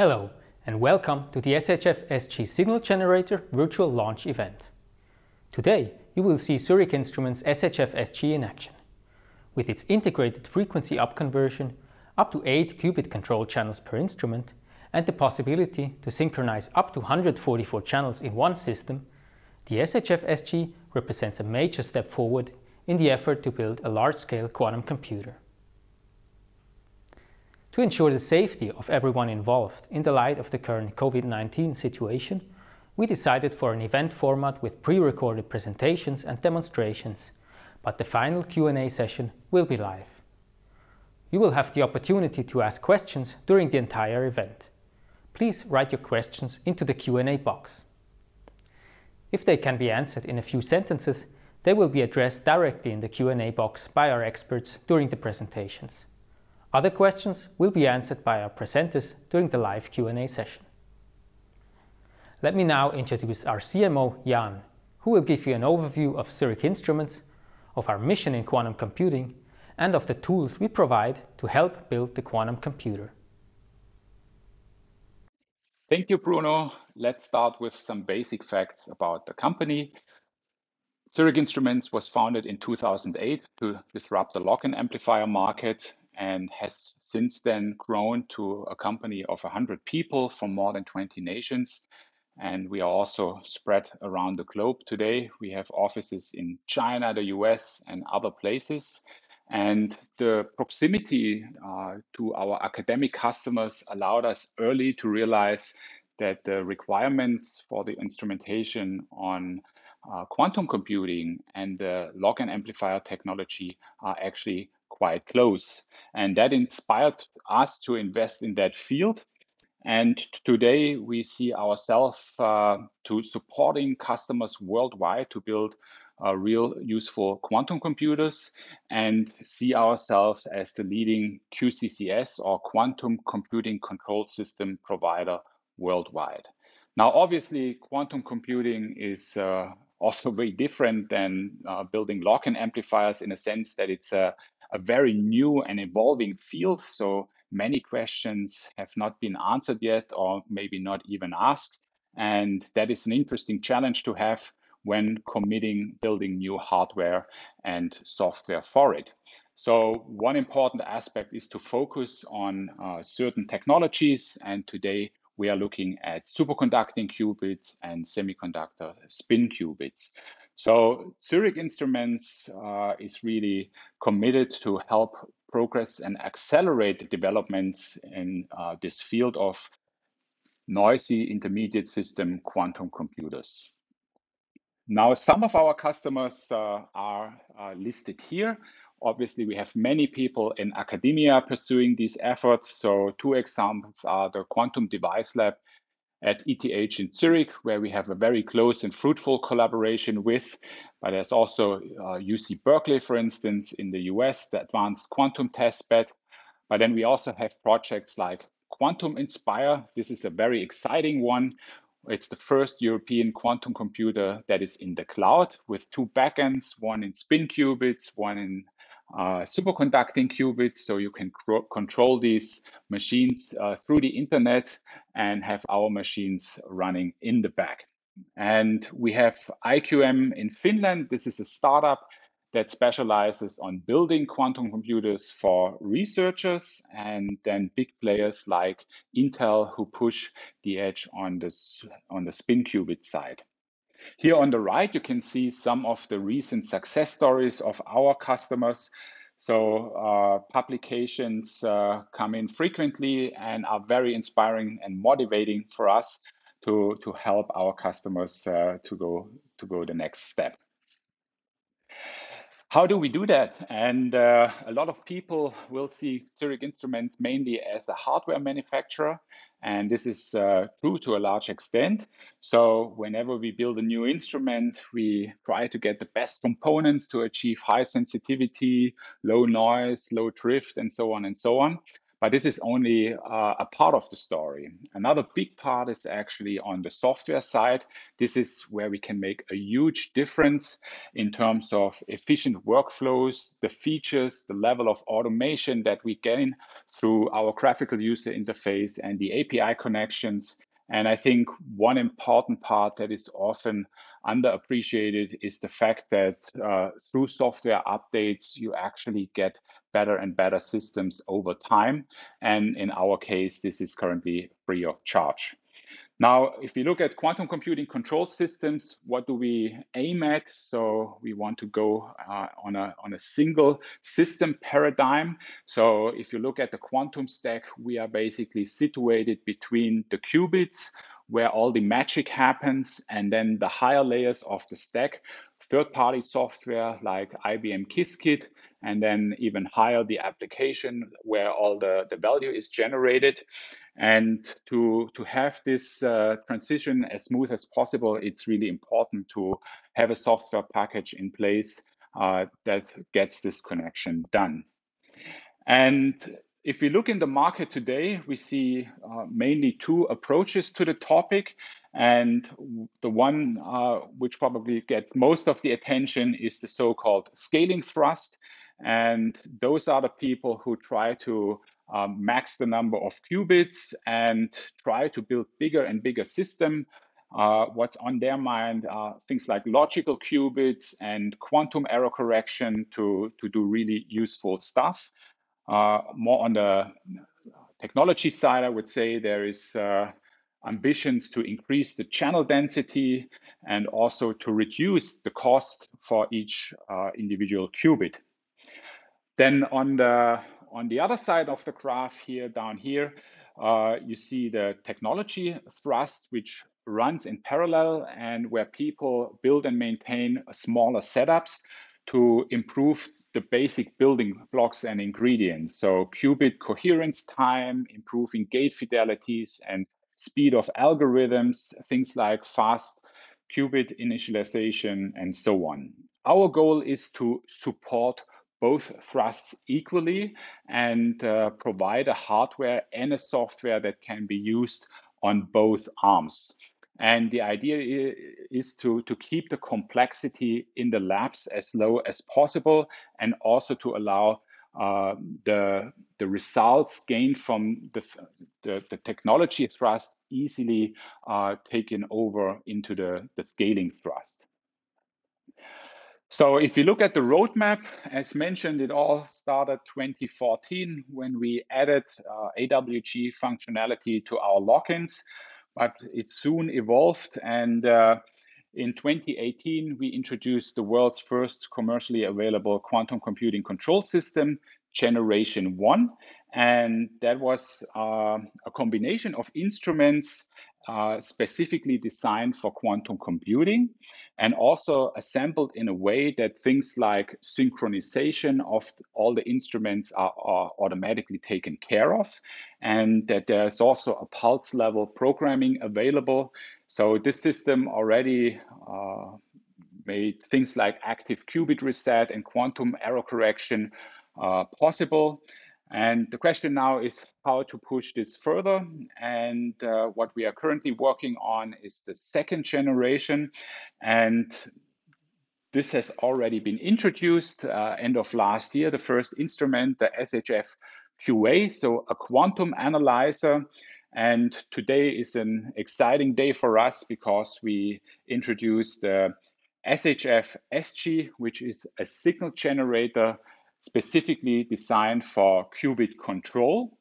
Hello, and welcome to the SHF SG Signal Generator virtual launch event. Today, you will see Zurich Instruments SHF SG in action. With its integrated frequency up conversion, up to 8 qubit control channels per instrument, and the possibility to synchronize up to 144 channels in one system, the SHF SG represents a major step forward in the effort to build a large-scale quantum computer. To ensure the safety of everyone involved in the light of the current COVID-19 situation, we decided for an event format with pre-recorded presentations and demonstrations, but the final Q&A session will be live. You will have the opportunity to ask questions during the entire event. Please write your questions into the Q&A box. If they can be answered in a few sentences, they will be addressed directly in the Q&A box by our experts during the presentations. Other questions will be answered by our presenters during the live Q&A session. Let me now introduce our CMO, Jan, who will give you an overview of Zurich Instruments, of our mission in quantum computing, and of the tools we provide to help build the quantum computer. Thank you, Bruno. Let's start with some basic facts about the company. Zurich Instruments was founded in 2008 to disrupt the lock-in amplifier market and has since then grown to a company of 100 people from more than 20 nations. And we are also spread around the globe today. We have offices in China, the US, and other places. And the proximity uh, to our academic customers allowed us early to realize that the requirements for the instrumentation on uh, quantum computing and the lock-in amplifier technology are actually quite close. And that inspired us to invest in that field. And today we see ourselves uh, to supporting customers worldwide to build uh, real useful quantum computers and see ourselves as the leading QCCS or quantum computing control system provider worldwide. Now, obviously, quantum computing is uh, also very different than uh, building lock-in amplifiers in a sense that it's a a very new and evolving field. So many questions have not been answered yet, or maybe not even asked. And that is an interesting challenge to have when committing building new hardware and software for it. So one important aspect is to focus on uh, certain technologies. And today we are looking at superconducting qubits and semiconductor spin qubits. So Zurich Instruments uh, is really committed to help progress and accelerate developments in uh, this field of noisy intermediate system quantum computers. Now, some of our customers uh, are uh, listed here. Obviously, we have many people in academia pursuing these efforts. So two examples are the Quantum Device Lab at ETH in Zurich, where we have a very close and fruitful collaboration with. But there's also uh, UC Berkeley, for instance, in the US, the Advanced Quantum Test Bed. But then we also have projects like Quantum Inspire. This is a very exciting one. It's the first European quantum computer that is in the cloud with two backends, one in spin qubits, one in uh, superconducting qubits, so you can control these machines uh, through the internet and have our machines running in the back. And we have IQM in Finland. This is a startup that specializes on building quantum computers for researchers and then big players like Intel who push the edge on the, on the spin qubit side. Here on the right, you can see some of the recent success stories of our customers. So uh, publications uh, come in frequently and are very inspiring and motivating for us to, to help our customers uh, to go to go the next step. How do we do that? And uh, a lot of people will see Zurich Instrument mainly as a hardware manufacturer. And this is uh, true to a large extent. So whenever we build a new instrument, we try to get the best components to achieve high sensitivity, low noise, low drift, and so on and so on. But this is only uh, a part of the story. Another big part is actually on the software side. This is where we can make a huge difference in terms of efficient workflows, the features, the level of automation that we gain through our graphical user interface and the API connections. And I think one important part that is often underappreciated is the fact that uh, through software updates, you actually get better and better systems over time. And in our case, this is currently free of charge. Now, if we look at quantum computing control systems, what do we aim at? So we want to go uh, on, a, on a single system paradigm. So if you look at the quantum stack, we are basically situated between the qubits, where all the magic happens, and then the higher layers of the stack, third-party software like IBM Qiskit, and then even higher the application where all the, the value is generated. And to, to have this uh, transition as smooth as possible, it's really important to have a software package in place uh, that gets this connection done. And if we look in the market today, we see uh, mainly two approaches to the topic. And the one uh, which probably gets most of the attention is the so-called scaling thrust. And those are the people who try to um, max the number of qubits and try to build bigger and bigger system. Uh, what's on their mind are things like logical qubits and quantum error correction to, to do really useful stuff. Uh, more on the technology side, I would say there is uh, ambitions to increase the channel density and also to reduce the cost for each uh, individual qubit. Then on the on the other side of the graph here, down here, uh, you see the technology thrust, which runs in parallel and where people build and maintain smaller setups to improve the basic building blocks and ingredients. So qubit coherence time, improving gate fidelities and speed of algorithms, things like fast qubit initialization and so on. Our goal is to support both thrusts equally and uh, provide a hardware and a software that can be used on both arms. And the idea is to, to keep the complexity in the labs as low as possible and also to allow uh, the, the results gained from the, the, the technology thrust easily uh, taken over into the, the scaling thrust. So if you look at the roadmap, as mentioned, it all started 2014 when we added uh, AWG functionality to our lock-ins, but it soon evolved. And uh, in 2018, we introduced the world's first commercially available quantum computing control system, Generation 1. And that was uh, a combination of instruments uh, specifically designed for quantum computing and also assembled in a way that things like synchronization of all the instruments are, are, automatically taken care of and that there's also a pulse level programming available. So this system already uh, made things like active qubit reset and quantum error correction uh, possible and the question now is how to push this further. And uh, what we are currently working on is the second generation. And this has already been introduced uh, end of last year, the first instrument, the SHF QA, so a quantum analyzer. And today is an exciting day for us because we introduced the SHF SG, which is a signal generator specifically designed for qubit control.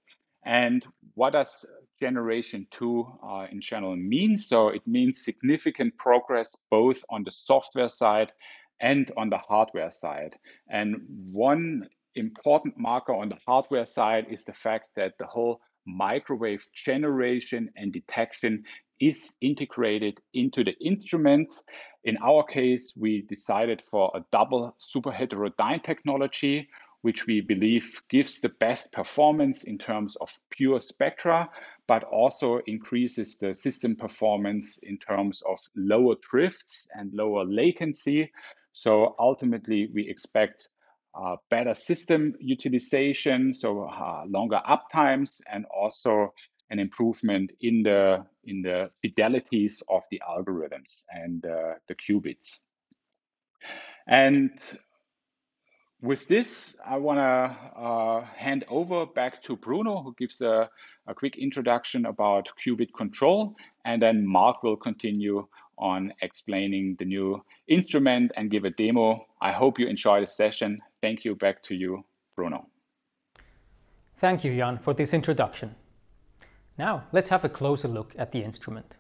And what does generation two uh, in general mean? So it means significant progress both on the software side and on the hardware side. And one important marker on the hardware side is the fact that the whole microwave generation and detection is integrated into the instruments. In our case, we decided for a double super heterodyne technology, which we believe gives the best performance in terms of pure spectra, but also increases the system performance in terms of lower drifts and lower latency. So ultimately, we expect uh, better system utilization, so uh, longer uptimes, and also an improvement in the in the fidelities of the algorithms and uh, the qubits. And with this, I want to uh, hand over back to Bruno, who gives a, a quick introduction about qubit control, and then Mark will continue on explaining the new instrument and give a demo. I hope you enjoy the session. Thank you. Back to you, Bruno. Thank you, Jan, for this introduction. Now, let's have a closer look at the instrument.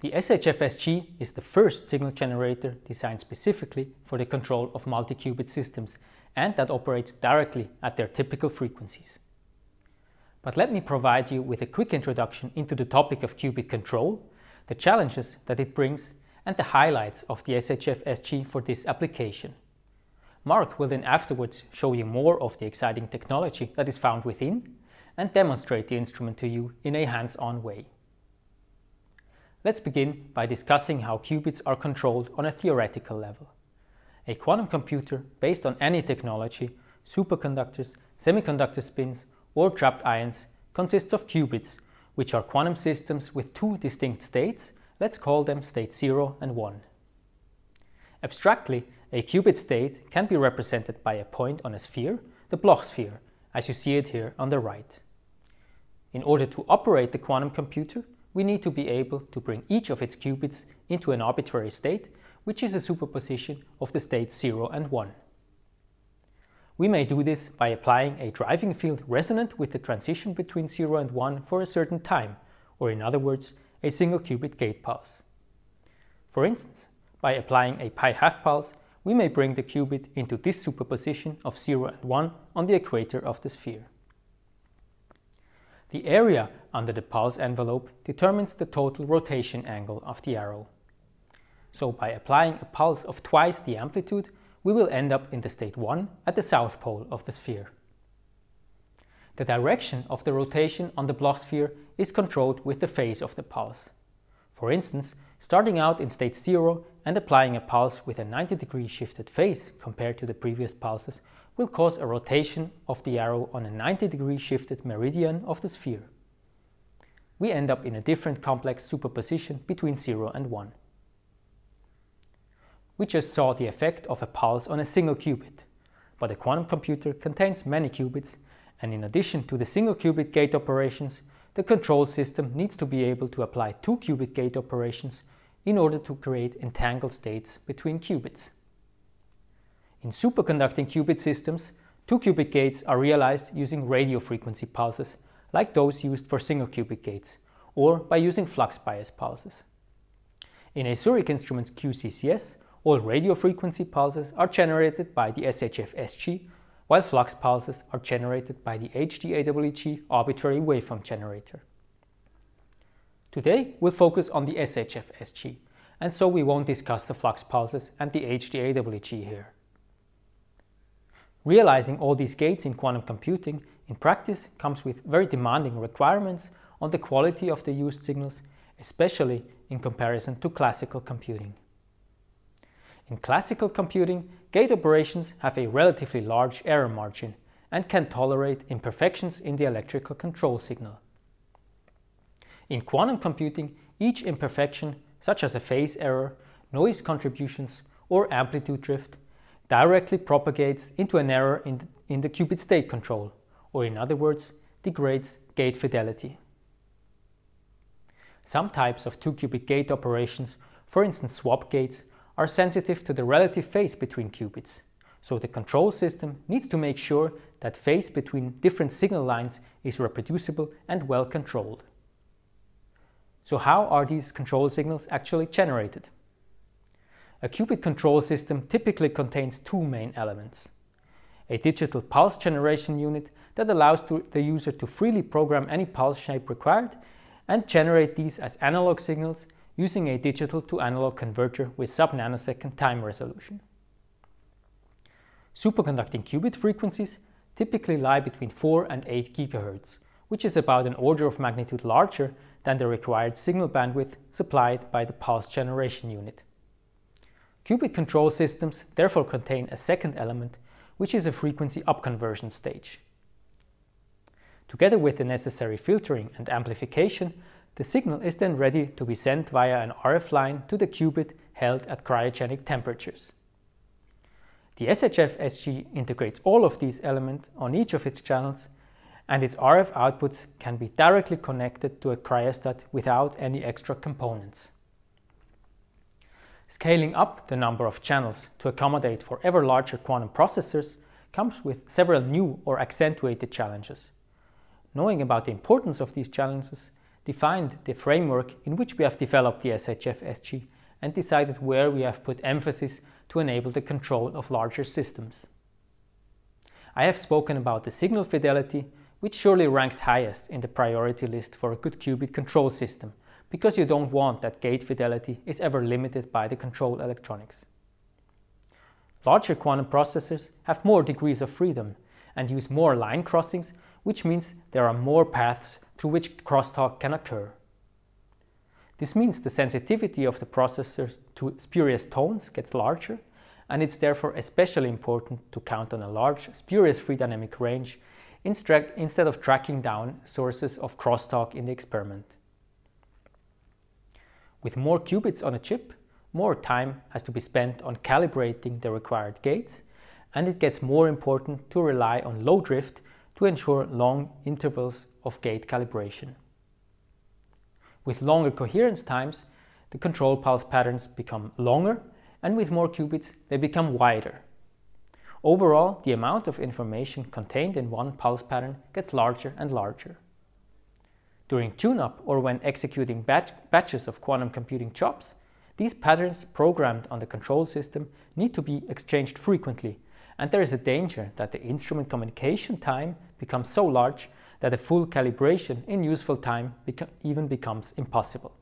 The SHF-SG is the first signal generator designed specifically for the control of multi-qubit systems and that operates directly at their typical frequencies. But let me provide you with a quick introduction into the topic of qubit control, the challenges that it brings, and the highlights of the SHF-SG for this application. Mark will then afterwards show you more of the exciting technology that is found within and demonstrate the instrument to you in a hands-on way. Let's begin by discussing how qubits are controlled on a theoretical level. A quantum computer based on any technology, superconductors, semiconductor spins, or trapped ions consists of qubits, which are quantum systems with two distinct states, let's call them state 0 and 1. Abstractly, a qubit state can be represented by a point on a sphere, the Bloch sphere, as you see it here on the right. In order to operate the quantum computer, we need to be able to bring each of its qubits into an arbitrary state, which is a superposition of the states 0 and 1. We may do this by applying a driving field resonant with the transition between 0 and 1 for a certain time, or in other words, a single qubit gate pulse. For instance, by applying a pi half pulse, we may bring the qubit into this superposition of 0 and 1 on the equator of the sphere. The area under the pulse envelope determines the total rotation angle of the arrow. So by applying a pulse of twice the amplitude, we will end up in the state 1 at the south pole of the sphere. The direction of the rotation on the Bloch sphere is controlled with the phase of the pulse. For instance, starting out in state 0 and applying a pulse with a 90 degree shifted phase compared to the previous pulses will cause a rotation of the arrow on a 90 degree shifted meridian of the sphere. We end up in a different complex superposition between 0 and 1. We just saw the effect of a pulse on a single qubit, but a quantum computer contains many qubits and in addition to the single qubit gate operations, the control system needs to be able to apply two qubit gate operations in order to create entangled states between qubits. In superconducting qubit systems, two qubit gates are realized using radio frequency pulses, like those used for single qubit gates, or by using flux bias pulses. In a Zurich Instruments QCCS, all radio frequency pulses are generated by the SHF-SG, while flux pulses are generated by the HDAWG arbitrary waveform generator. Today, we'll focus on the SHF-SG, and so we won't discuss the flux pulses and the HDAWG here. Realizing all these gates in quantum computing in practice comes with very demanding requirements on the quality of the used signals, especially in comparison to classical computing. In classical computing, gate operations have a relatively large error margin and can tolerate imperfections in the electrical control signal. In quantum computing, each imperfection, such as a phase error, noise contributions, or amplitude drift, directly propagates into an error in the, in the qubit state control, or in other words, degrades gate fidelity. Some types of two-qubit gate operations, for instance swap gates, are sensitive to the relative phase between qubits, so the control system needs to make sure that phase between different signal lines is reproducible and well controlled. So how are these control signals actually generated? A qubit control system typically contains two main elements. A digital pulse generation unit that allows the user to freely program any pulse shape required and generate these as analog signals using a digital to analog converter with sub-nanosecond time resolution. Superconducting qubit frequencies typically lie between 4 and 8 GHz, which is about an order of magnitude larger than the required signal bandwidth supplied by the pulse generation unit. Qubit control systems therefore contain a second element, which is a frequency upconversion stage. Together with the necessary filtering and amplification, the signal is then ready to be sent via an RF line to the qubit held at cryogenic temperatures. The SHF-SG integrates all of these elements on each of its channels and its RF outputs can be directly connected to a cryostat without any extra components. Scaling up the number of channels to accommodate for ever larger quantum processors comes with several new or accentuated challenges. Knowing about the importance of these challenges defined the framework in which we have developed the SHF-SG and decided where we have put emphasis to enable the control of larger systems. I have spoken about the signal fidelity, which surely ranks highest in the priority list for a good qubit control system, because you don't want that gate fidelity is ever limited by the control electronics. Larger quantum processors have more degrees of freedom and use more line crossings, which means there are more paths through which crosstalk can occur. This means the sensitivity of the processors to spurious tones gets larger, and it's therefore especially important to count on a large spurious free dynamic range instead of tracking down sources of crosstalk in the experiment. With more qubits on a chip, more time has to be spent on calibrating the required gates, and it gets more important to rely on low drift to ensure long intervals of gate calibration. With longer coherence times, the control pulse patterns become longer, and with more qubits, they become wider. Overall, the amount of information contained in one pulse pattern gets larger and larger. During tune-up or when executing batch batches of quantum computing jobs, these patterns programmed on the control system need to be exchanged frequently, and there is a danger that the instrument communication time becomes so large that a full calibration in useful time even becomes impossible.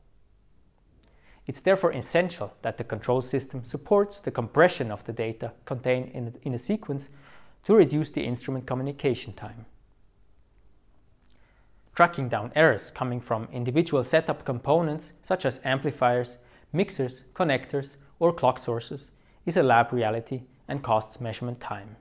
It's therefore essential that the control system supports the compression of the data contained in, in a sequence to reduce the instrument communication time. Tracking down errors coming from individual setup components such as amplifiers, mixers, connectors, or clock sources is a lab reality and costs measurement time.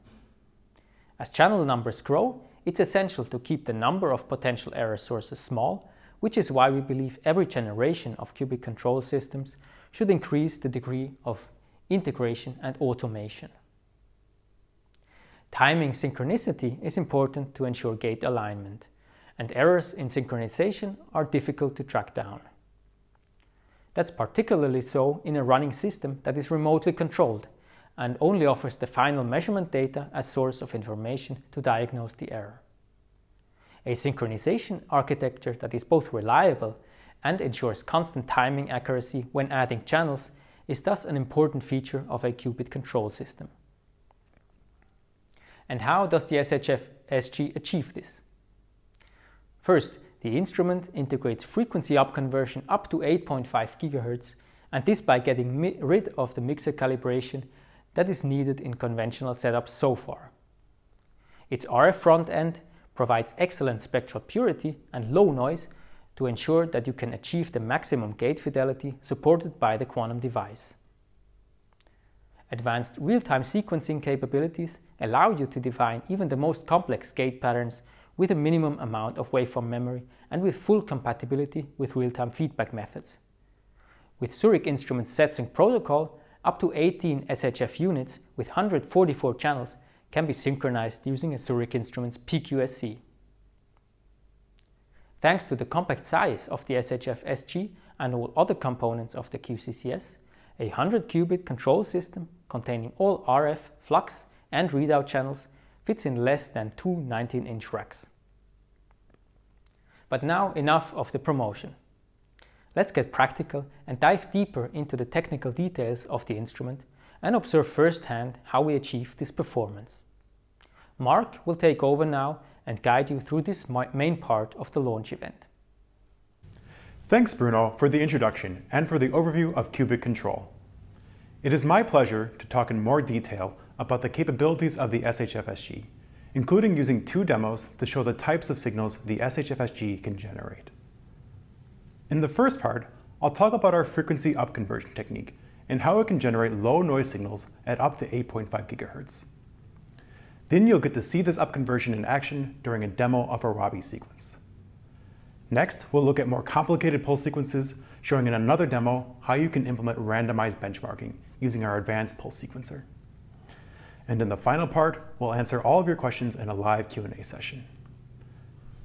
As channel numbers grow, it's essential to keep the number of potential error sources small which is why we believe every generation of qubit control systems should increase the degree of integration and automation. Timing synchronicity is important to ensure gate alignment, and errors in synchronization are difficult to track down. That's particularly so in a running system that is remotely controlled and only offers the final measurement data as source of information to diagnose the error. A synchronization architecture that is both reliable and ensures constant timing accuracy when adding channels is thus an important feature of a qubit control system. And how does the SHF-SG achieve this? First, the instrument integrates frequency upconversion up to 8.5 GHz, and this by getting rid of the mixer calibration that is needed in conventional setups so far. Its RF front end provides excellent spectral purity and low noise to ensure that you can achieve the maximum gate fidelity supported by the quantum device. Advanced real-time sequencing capabilities allow you to define even the most complex gate patterns with a minimum amount of waveform memory and with full compatibility with real-time feedback methods. With Zurich Instruments ZSync protocol, up to 18 SHF units with 144 channels can be synchronized using a Zurich Instruments PQSC. Thanks to the compact size of the SHF-SG and all other components of the QCCS, a 100 qubit control system containing all RF, flux and readout channels fits in less than two 19-inch racks. But now enough of the promotion. Let's get practical and dive deeper into the technical details of the instrument and observe firsthand how we achieve this performance. Mark will take over now and guide you through this main part of the launch event. Thanks, Bruno, for the introduction and for the overview of qubit control. It is my pleasure to talk in more detail about the capabilities of the SHF-SG, including using two demos to show the types of signals the SHF-SG can generate. In the first part, I'll talk about our frequency upconversion technique and how it can generate low noise signals at up to 8.5 GHz. Then you'll get to see this upconversion in action during a demo of a Rabi sequence. Next, we'll look at more complicated pulse sequences, showing in another demo how you can implement randomized benchmarking using our advanced pulse sequencer. And in the final part, we'll answer all of your questions in a live Q&A session.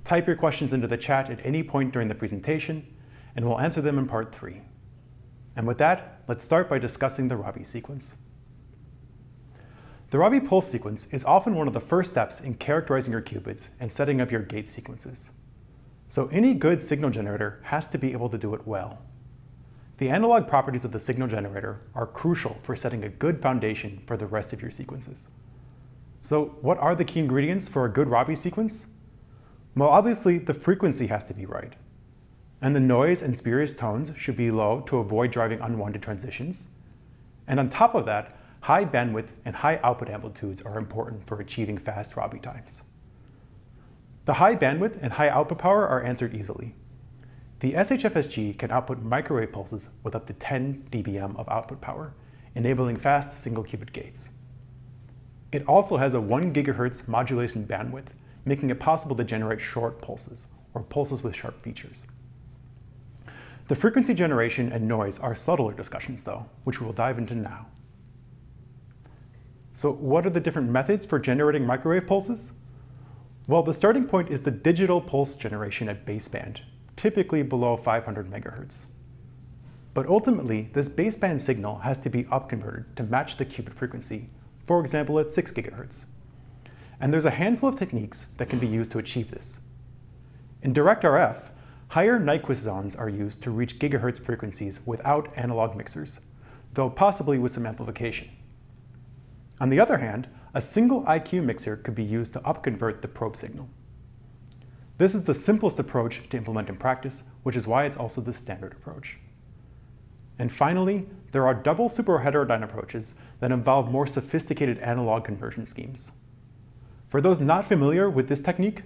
Type your questions into the chat at any point during the presentation, and we'll answer them in part three. And with that, let's start by discussing the Rabi sequence. The Rabi pulse sequence is often one of the first steps in characterizing your qubits and setting up your gate sequences. So any good signal generator has to be able to do it well. The analog properties of the signal generator are crucial for setting a good foundation for the rest of your sequences. So what are the key ingredients for a good Rabi sequence? Well, obviously, the frequency has to be right. And the noise and spurious tones should be low to avoid driving unwanted transitions. And on top of that, high bandwidth and high output amplitudes are important for achieving fast Rabi times. The high bandwidth and high output power are answered easily. The SHFSG can output microwave pulses with up to 10 dBm of output power, enabling fast single qubit gates. It also has a 1 GHz modulation bandwidth, making it possible to generate short pulses, or pulses with sharp features. The frequency generation and noise are subtler discussions though, which we will dive into now. So what are the different methods for generating microwave pulses? Well, the starting point is the digital pulse generation at baseband, typically below 500 megahertz. But ultimately, this baseband signal has to be upconverted to match the qubit frequency, for example at 6 gigahertz. And there's a handful of techniques that can be used to achieve this. In direct RF, higher Nyquist zones are used to reach gigahertz frequencies without analog mixers, though possibly with some amplification. On the other hand, a single IQ mixer could be used to upconvert the probe signal. This is the simplest approach to implement in practice, which is why it's also the standard approach. And finally, there are double superheterodyne approaches that involve more sophisticated analog conversion schemes. For those not familiar with this technique,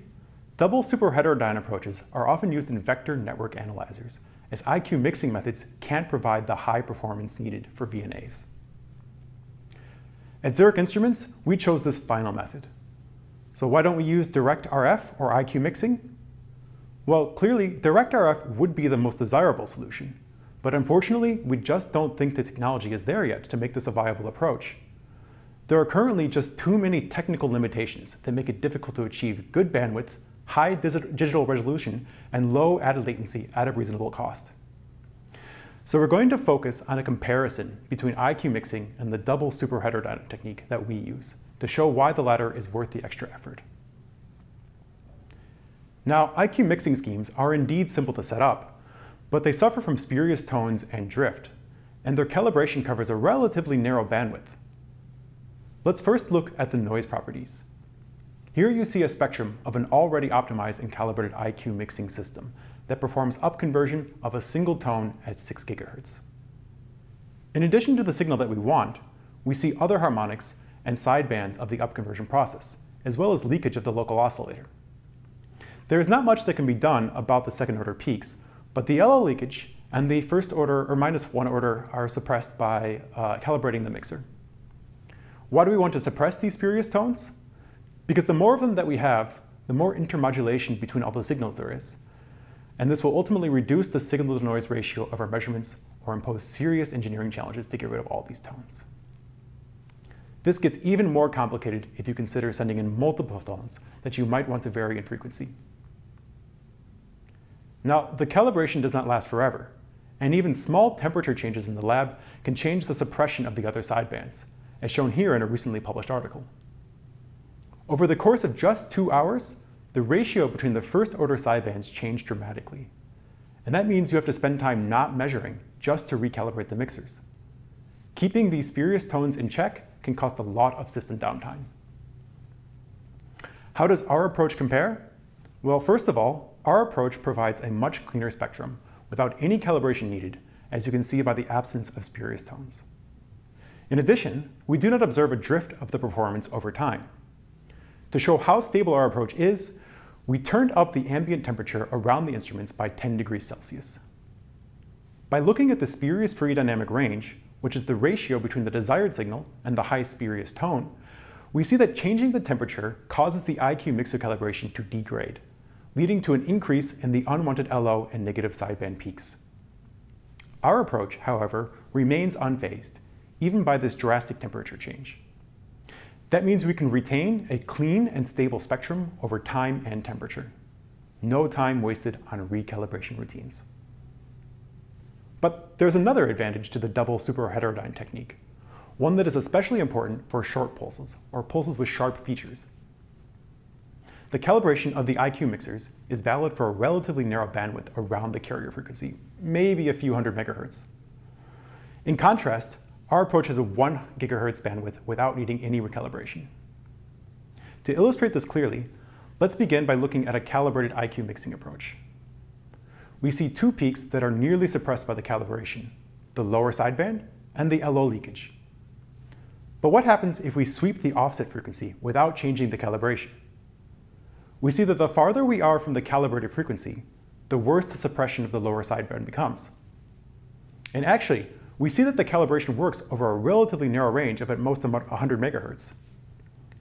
double superheterodyne approaches are often used in vector network analyzers, as IQ mixing methods can't provide the high performance needed for VNAs. At Zurich Instruments, we chose this final method. So why don't we use direct RF or IQ mixing? Well, clearly, direct RF would be the most desirable solution. But unfortunately, we just don't think the technology is there yet to make this a viable approach. There are currently just too many technical limitations that make it difficult to achieve good bandwidth, high digital resolution, and low added latency at a reasonable cost. So we're going to focus on a comparison between IQ mixing and the double superheterodyne technique that we use to show why the latter is worth the extra effort. Now, IQ mixing schemes are indeed simple to set up, but they suffer from spurious tones and drift, and their calibration covers a relatively narrow bandwidth. Let's first look at the noise properties. Here you see a spectrum of an already optimized and calibrated IQ mixing system that performs upconversion of a single tone at 6 GHz. In addition to the signal that we want, we see other harmonics and sidebands of the upconversion process, as well as leakage of the local oscillator. There is not much that can be done about the second order peaks, but the LO leakage and the first order or minus one order are suppressed by uh, calibrating the mixer. Why do we want to suppress these spurious tones? Because the more of them that we have, the more intermodulation between all the signals there is, and this will ultimately reduce the signal to noise ratio of our measurements or impose serious engineering challenges to get rid of all these tones. This gets even more complicated if you consider sending in multiple tones that you might want to vary in frequency. Now, the calibration does not last forever, and even small temperature changes in the lab can change the suppression of the other sidebands, as shown here in a recently published article. Over the course of just two hours, the ratio between the first order sidebands changed dramatically. And that means you have to spend time not measuring just to recalibrate the mixers. Keeping these spurious tones in check can cost a lot of system downtime. How does our approach compare? Well, first of all, our approach provides a much cleaner spectrum without any calibration needed, as you can see by the absence of spurious tones. In addition, we do not observe a drift of the performance over time. To show how stable our approach is, we turned up the ambient temperature around the instruments by 10 degrees Celsius. By looking at the spurious free dynamic range, which is the ratio between the desired signal and the high spurious tone, we see that changing the temperature causes the IQ mixer calibration to degrade, leading to an increase in the unwanted LO and negative sideband peaks. Our approach, however, remains unfazed, even by this drastic temperature change. That means we can retain a clean and stable spectrum over time and temperature. No time wasted on recalibration routines. But there's another advantage to the double superheterodyne technique, one that is especially important for short pulses, or pulses with sharp features. The calibration of the IQ mixers is valid for a relatively narrow bandwidth around the carrier frequency, maybe a few hundred megahertz. In contrast, our approach has a 1 gigahertz bandwidth without needing any recalibration. To illustrate this clearly, let's begin by looking at a calibrated IQ mixing approach. We see two peaks that are nearly suppressed by the calibration, the lower sideband and the LO leakage. But what happens if we sweep the offset frequency without changing the calibration? We see that the farther we are from the calibrated frequency, the worse the suppression of the lower sideband becomes. And actually, we see that the calibration works over a relatively narrow range of at most about 100 megahertz.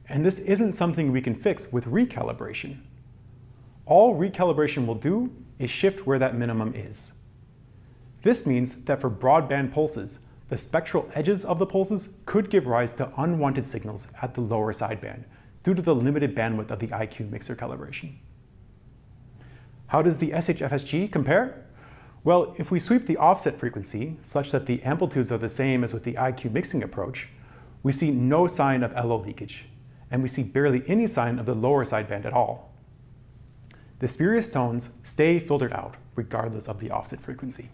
And this isn't something we can fix with recalibration. All recalibration will do is shift where that minimum is. This means that for broadband pulses, the spectral edges of the pulses could give rise to unwanted signals at the lower sideband due to the limited bandwidth of the IQ mixer calibration. How does the SHFSG compare? Well, if we sweep the offset frequency such that the amplitudes are the same as with the IQ mixing approach, we see no sign of LO leakage, and we see barely any sign of the lower sideband at all. The spurious tones stay filtered out regardless of the offset frequency.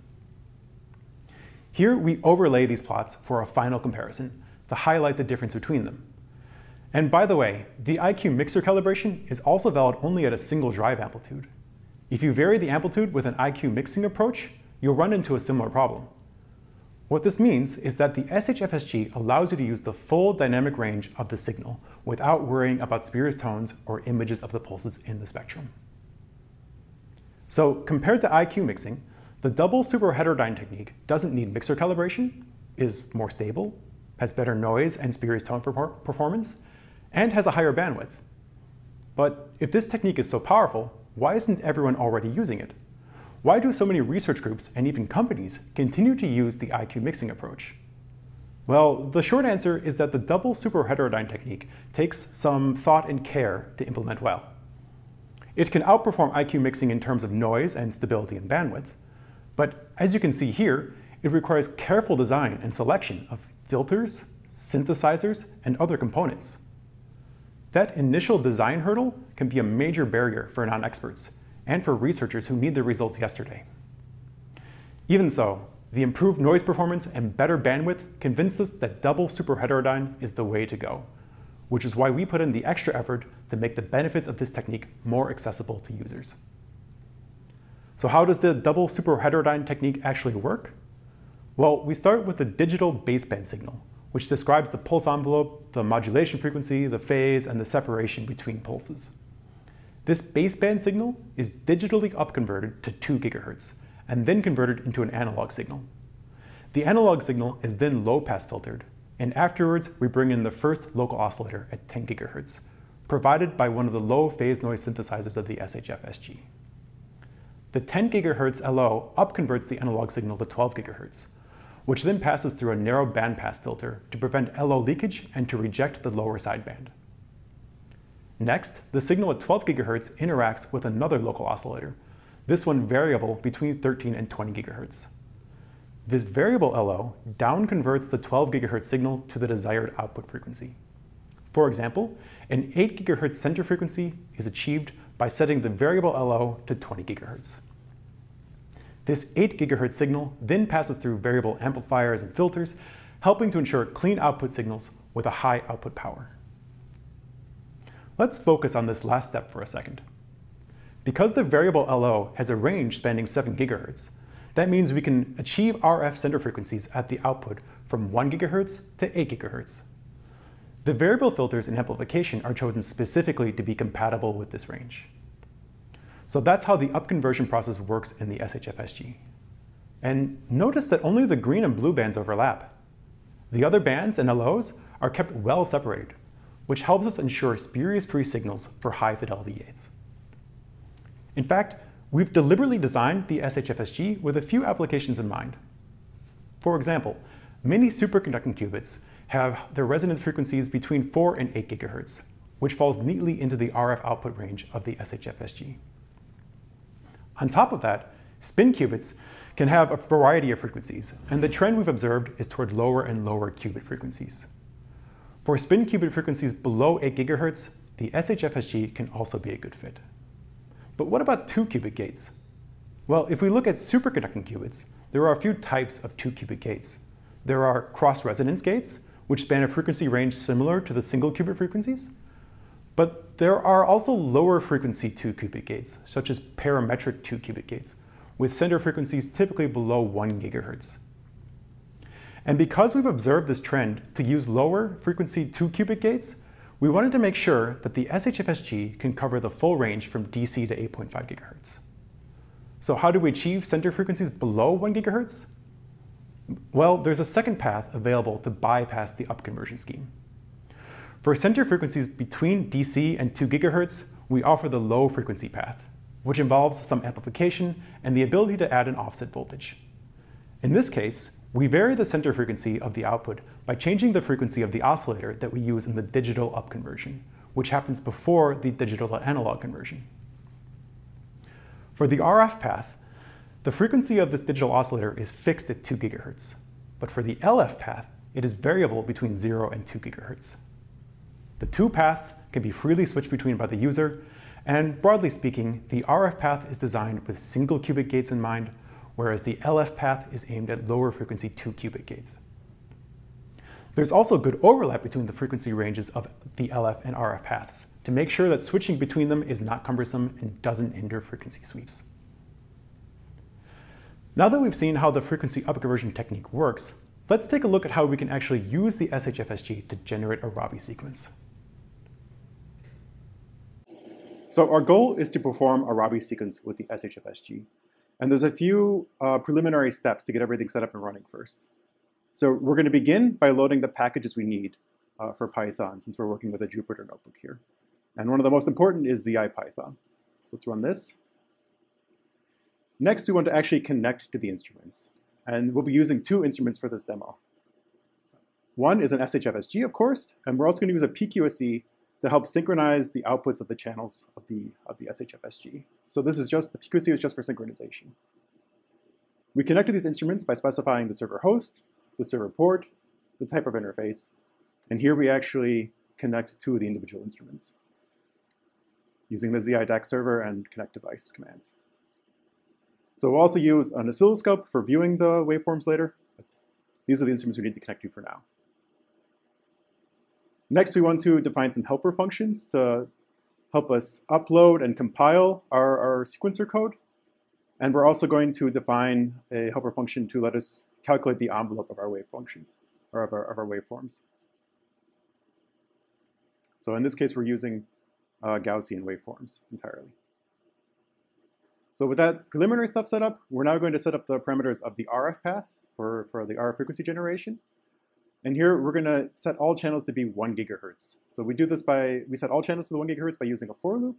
Here we overlay these plots for a final comparison to highlight the difference between them. And by the way, the IQ mixer calibration is also valid only at a single drive amplitude. If you vary the amplitude with an IQ mixing approach, you'll run into a similar problem. What this means is that the SHFSG allows you to use the full dynamic range of the signal without worrying about spurious tones or images of the pulses in the spectrum. So compared to IQ mixing, the double superheterodyne technique doesn't need mixer calibration, is more stable, has better noise and spurious tone performance, and has a higher bandwidth. But if this technique is so powerful, why isn't everyone already using it? Why do so many research groups and even companies continue to use the IQ mixing approach? Well, the short answer is that the double superheterodyne technique takes some thought and care to implement well. It can outperform IQ mixing in terms of noise and stability and bandwidth, but as you can see here, it requires careful design and selection of filters, synthesizers, and other components. That initial design hurdle can be a major barrier for non-experts and for researchers who need the results yesterday. Even so, the improved noise performance and better bandwidth convinced us that double superheterodyne is the way to go, which is why we put in the extra effort to make the benefits of this technique more accessible to users. So how does the double superheterodyne technique actually work? Well, we start with the digital baseband signal, which describes the pulse envelope, the modulation frequency, the phase, and the separation between pulses. This baseband signal is digitally upconverted to 2 GHz, and then converted into an analog signal. The analog signal is then low-pass filtered, and afterwards we bring in the first local oscillator at 10 gigahertz, provided by one of the low phase noise synthesizers of the SHF-SG. The 10 gigahertz LO upconverts the analog signal to 12 gigahertz, which then passes through a narrow bandpass filter to prevent LO leakage and to reject the lower sideband. Next, the signal at 12 gigahertz interacts with another local oscillator, this one variable between 13 and 20 GHz. This variable LO downconverts the 12 GHz signal to the desired output frequency. For example, an 8 GHz center frequency is achieved by setting the variable LO to 20 GHz. This 8 GHz signal then passes through variable amplifiers and filters, helping to ensure clean output signals with a high output power. Let's focus on this last step for a second. Because the variable LO has a range spanning 7 GHz, that means we can achieve RF center frequencies at the output from 1 GHz to 8 GHz. The variable filters in amplification are chosen specifically to be compatible with this range. So that's how the upconversion process works in the SHFSG. And notice that only the green and blue bands overlap. The other bands and LOs are kept well separated, which helps us ensure spurious-free signals for high-fidelity gates. In fact, we've deliberately designed the SHFSG with a few applications in mind. For example, many superconducting qubits have their resonance frequencies between 4 and 8 gigahertz, which falls neatly into the RF output range of the SHFSG. On top of that, spin qubits can have a variety of frequencies, and the trend we've observed is toward lower and lower qubit frequencies. For spin qubit frequencies below 8 gigahertz, the SHFSG can also be a good fit. But what about 2 qubit gates? Well, if we look at superconducting qubits, there are a few types of 2 qubit gates. There are cross-resonance gates, which span a frequency range similar to the single qubit frequencies. But there are also lower frequency 2 qubit gates, such as parametric 2 qubit gates, with center frequencies typically below 1 gigahertz. And because we've observed this trend to use lower frequency 2 qubit gates, we wanted to make sure that the SHFSG can cover the full range from DC to 8.5 gigahertz. So how do we achieve center frequencies below 1 gigahertz? Well, there's a second path available to bypass the upconversion scheme. For center frequencies between DC and 2 gigahertz, we offer the low frequency path, which involves some amplification and the ability to add an offset voltage. In this case, we vary the center frequency of the output by changing the frequency of the oscillator that we use in the digital upconversion, which happens before the digital to analog conversion. For the RF path, the frequency of this digital oscillator is fixed at 2 gigahertz, but for the LF path, it is variable between 0 and 2 gigahertz. The two paths can be freely switched between by the user, and broadly speaking, the RF path is designed with single qubit gates in mind, whereas the LF path is aimed at lower frequency 2 qubit gates. There's also good overlap between the frequency ranges of the LF and RF paths to make sure that switching between them is not cumbersome and doesn't hinder frequency sweeps. Now that we've seen how the frequency upconversion technique works, let's take a look at how we can actually use the SHFSG to generate a Rabi sequence. So our goal is to perform a Rabi sequence with the SHFSG. And there's a few uh, preliminary steps to get everything set up and running first. So we're going to begin by loading the packages we need uh, for Python, since we're working with a Jupyter notebook here. And one of the most important is ZIPython. So let's run this. Next, we want to actually connect to the instruments. And we'll be using two instruments for this demo. One is an SHFSG, of course, and we're also going to use a PQSC to help synchronize the outputs of the channels of the, of the SHFSG. So this is just, the PQSC is just for synchronization. We connect to these instruments by specifying the server host, the server port, the type of interface, and here we actually connect two of the individual instruments using the ziDAQ server and connect device commands. So we'll also use an oscilloscope for viewing the waveforms later, but these are the instruments we need to connect to for now. Next, we want to define some helper functions to help us upload and compile our, our sequencer code. And we're also going to define a helper function to let us calculate the envelope of our wave functions, or of our, of our waveforms. So in this case, we're using uh, Gaussian waveforms entirely. So with that preliminary stuff set up, we're now going to set up the parameters of the RF path for, for the RF frequency generation. And here we're going to set all channels to be 1 gigahertz. So we do this by, we set all channels to the 1 gigahertz by using a for loop.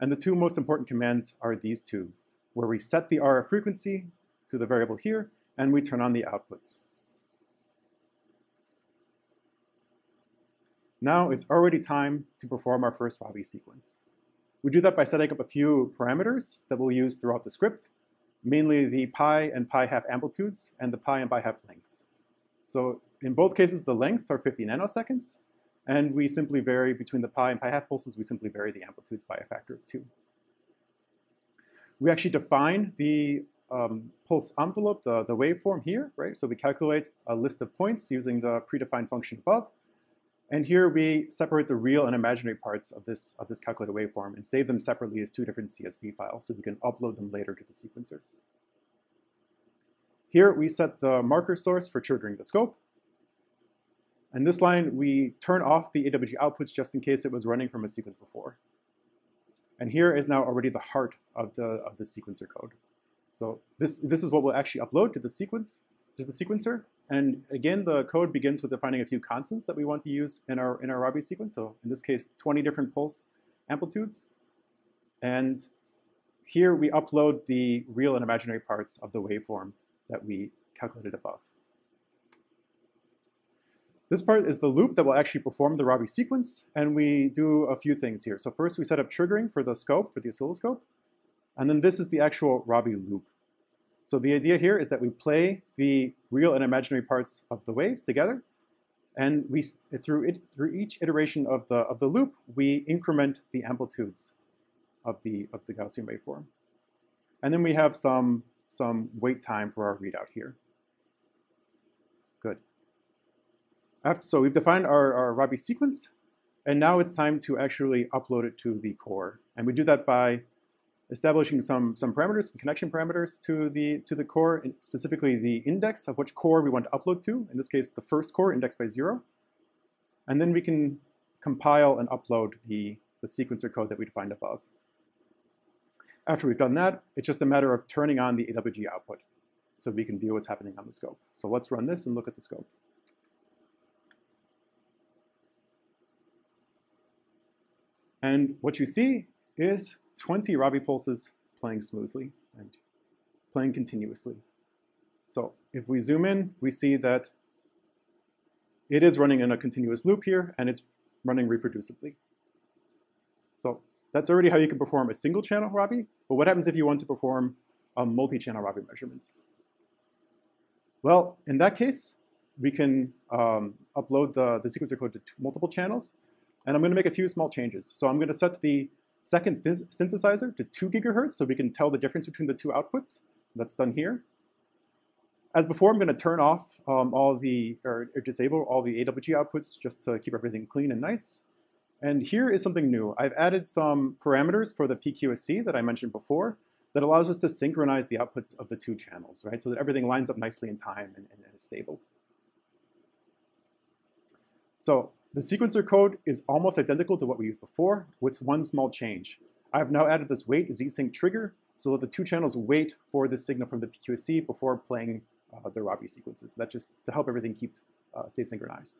And the two most important commands are these two, where we set the RF frequency to the variable here, and we turn on the outputs. Now it's already time to perform our first Rabi sequence. We do that by setting up a few parameters that we'll use throughout the script, mainly the pi and pi half amplitudes and the pi and pi half lengths. So in both cases, the lengths are 50 nanoseconds, and we simply vary between the pi and pi half pulses, we simply vary the amplitudes by a factor of two. We actually define the um, pulse envelope, the, the waveform here, right? So we calculate a list of points using the predefined function above, and here we separate the real and imaginary parts of this, of this calculated waveform and save them separately as two different CSV files so we can upload them later to the sequencer. Here we set the marker source for triggering the scope. And this line, we turn off the AWG outputs just in case it was running from a sequence before. And here is now already the heart of the, of the sequencer code. So this, this is what we'll actually upload to the sequence, to the sequencer, And again, the code begins with defining a few constants that we want to use in our, in our Rabi sequence. So in this case, 20 different pulse amplitudes. And here we upload the real and imaginary parts of the waveform that we calculated above. This part is the loop that will actually perform the Rabi sequence, and we do a few things here. So first we set up triggering for the scope, for the oscilloscope, and then this is the actual Rabi loop. So the idea here is that we play the real and imaginary parts of the waves together, and we through it through each iteration of the of the loop, we increment the amplitudes of the of the Gaussian waveform. And then we have some some wait time for our readout here. Good. After, so we've defined our, our Rabi sequence, and now it's time to actually upload it to the core. And we do that by establishing some, some parameters, some connection parameters to the, to the core, specifically the index of which core we want to upload to, in this case, the first core indexed by zero. And then we can compile and upload the, the sequencer code that we defined above. After we've done that, it's just a matter of turning on the AWG output so we can view what's happening on the scope. So let's run this and look at the scope. And what you see is 20 Rabi pulses playing smoothly and playing continuously. So if we zoom in, we see that it is running in a continuous loop here, and it's running reproducibly. So that's already how you can perform a single channel Rabi, but what happens if you want to perform a multi-channel Rabi measurement? Well, in that case, we can um, upload the, the sequencer code to multiple channels, and I'm going to make a few small changes. So I'm going to set the second synthesizer to 2 gigahertz so we can tell the difference between the two outputs. That's done here. As before, I'm going to turn off um, all the, or, or, disable all the AWG outputs just to keep everything clean and nice. And here is something new. I've added some parameters for the PQSC that I mentioned before that allows us to synchronize the outputs of the two channels, right? So that everything lines up nicely in time and, and is stable. So the sequencer code is almost identical to what we used before with one small change. I've now added this wait z-sync trigger so that the two channels wait for the signal from the PQSC before playing uh, the Rabi sequences. That just to help everything keep uh, stay synchronized.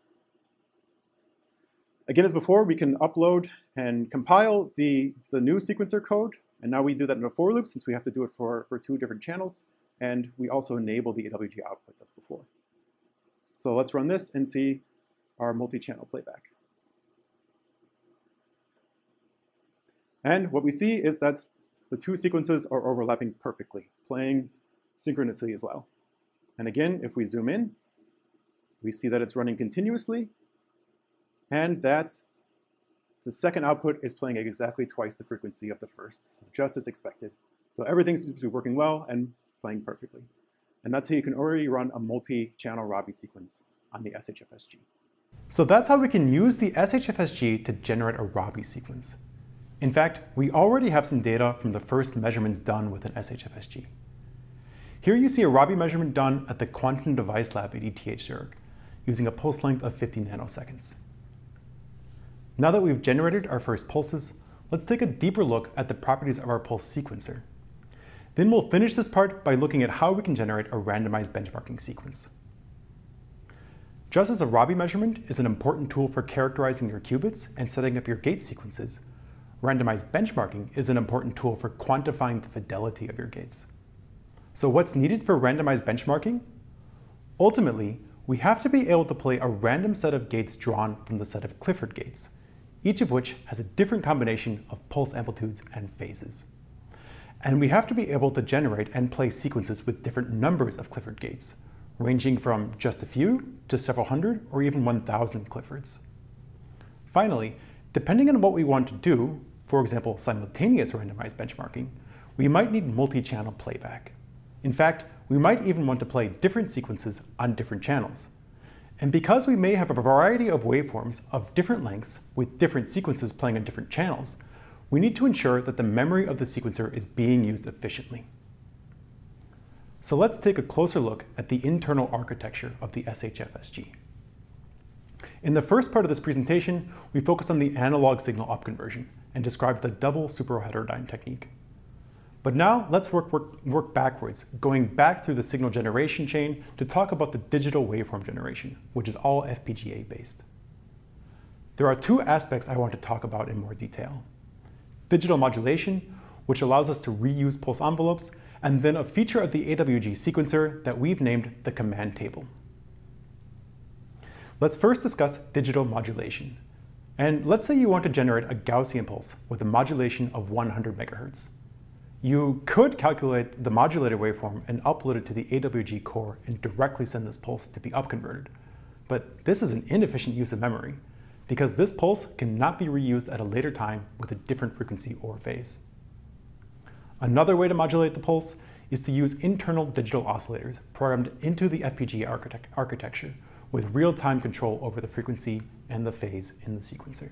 Again, as before, we can upload and compile the, the new sequencer code. And now we do that in a for loop since we have to do it for, for two different channels. And we also enable the AWG outputs as before. So let's run this and see our multi-channel playback. And what we see is that the two sequences are overlapping perfectly, playing synchronously as well. And again, if we zoom in, we see that it's running continuously and that the second output is playing at exactly twice the frequency of the first, so just as expected. So everything seems to be working well and playing perfectly. And that's how you can already run a multi-channel Rabi sequence on the SHFSG. So that's how we can use the SHFSG to generate a Rabi sequence. In fact, we already have some data from the first measurements done with an SHFSG. Here you see a Rabi measurement done at the Quantum Device Lab at ETH Zurich, using a pulse length of 50 nanoseconds. Now that we've generated our first pulses, let's take a deeper look at the properties of our pulse sequencer. Then we'll finish this part by looking at how we can generate a randomized benchmarking sequence. Just as a Rabi measurement is an important tool for characterizing your qubits and setting up your gate sequences, randomized benchmarking is an important tool for quantifying the fidelity of your gates. So what's needed for randomized benchmarking? Ultimately, we have to be able to play a random set of gates drawn from the set of Clifford gates, each of which has a different combination of pulse amplitudes and phases. And we have to be able to generate and play sequences with different numbers of Clifford gates, ranging from just a few to several hundred or even 1,000 Cliffords. Finally, depending on what we want to do, for example, simultaneous randomized benchmarking, we might need multi-channel playback. In fact, we might even want to play different sequences on different channels. And because we may have a variety of waveforms of different lengths with different sequences playing on different channels, we need to ensure that the memory of the sequencer is being used efficiently. So let's take a closer look at the internal architecture of the SHFSG. In the first part of this presentation, we focused on the analog signal upconversion and described the double superheterodyne technique. But now let's work, work, work backwards, going back through the signal generation chain to talk about the digital waveform generation, which is all FPGA based. There are two aspects I want to talk about in more detail. Digital modulation, which allows us to reuse pulse envelopes, and then a feature of the AWG sequencer that we've named the command table. Let's first discuss digital modulation. And let's say you want to generate a Gaussian pulse with a modulation of 100 megahertz. You could calculate the modulated waveform and upload it to the AWG core and directly send this pulse to be upconverted. But this is an inefficient use of memory because this pulse cannot be reused at a later time with a different frequency or phase. Another way to modulate the pulse is to use internal digital oscillators programmed into the FPGA architect architecture with real-time control over the frequency and the phase in the sequencer.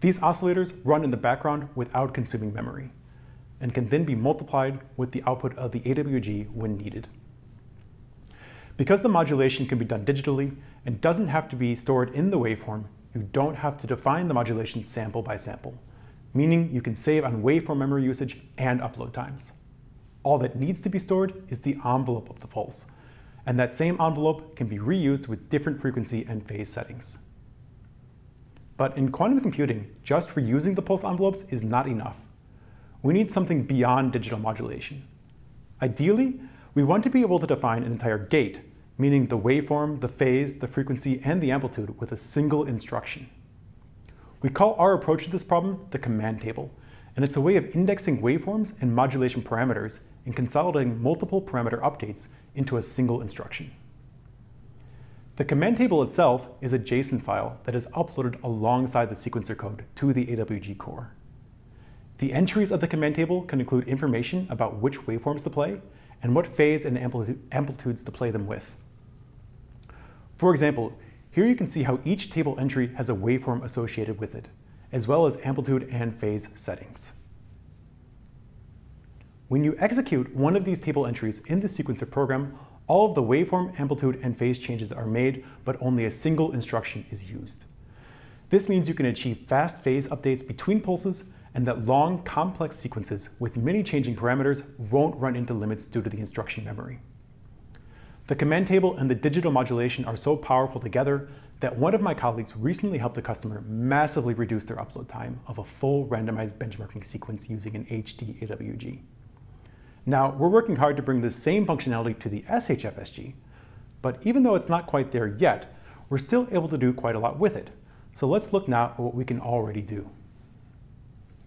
These oscillators run in the background without consuming memory and can then be multiplied with the output of the AWG when needed. Because the modulation can be done digitally and doesn't have to be stored in the waveform, you don't have to define the modulation sample by sample, meaning you can save on waveform memory usage and upload times. All that needs to be stored is the envelope of the pulse, and that same envelope can be reused with different frequency and phase settings. But in quantum computing, just reusing the pulse envelopes is not enough. We need something beyond digital modulation. Ideally, we want to be able to define an entire gate, meaning the waveform, the phase, the frequency, and the amplitude with a single instruction. We call our approach to this problem the command table, and it's a way of indexing waveforms and modulation parameters and consolidating multiple parameter updates into a single instruction. The command table itself is a JSON file that is uploaded alongside the sequencer code to the AWG core. The entries of the command table can include information about which waveforms to play and what phase and amplitudes to play them with. For example, here you can see how each table entry has a waveform associated with it, as well as amplitude and phase settings. When you execute one of these table entries in the sequencer program, all of the waveform, amplitude, and phase changes are made, but only a single instruction is used. This means you can achieve fast phase updates between pulses and that long, complex sequences with many changing parameters won't run into limits due to the instruction memory. The command table and the digital modulation are so powerful together that one of my colleagues recently helped a customer massively reduce their upload time of a full randomized benchmarking sequence using an HD AWG. Now, we're working hard to bring the same functionality to the SHFSG, but even though it's not quite there yet, we're still able to do quite a lot with it. So let's look now at what we can already do.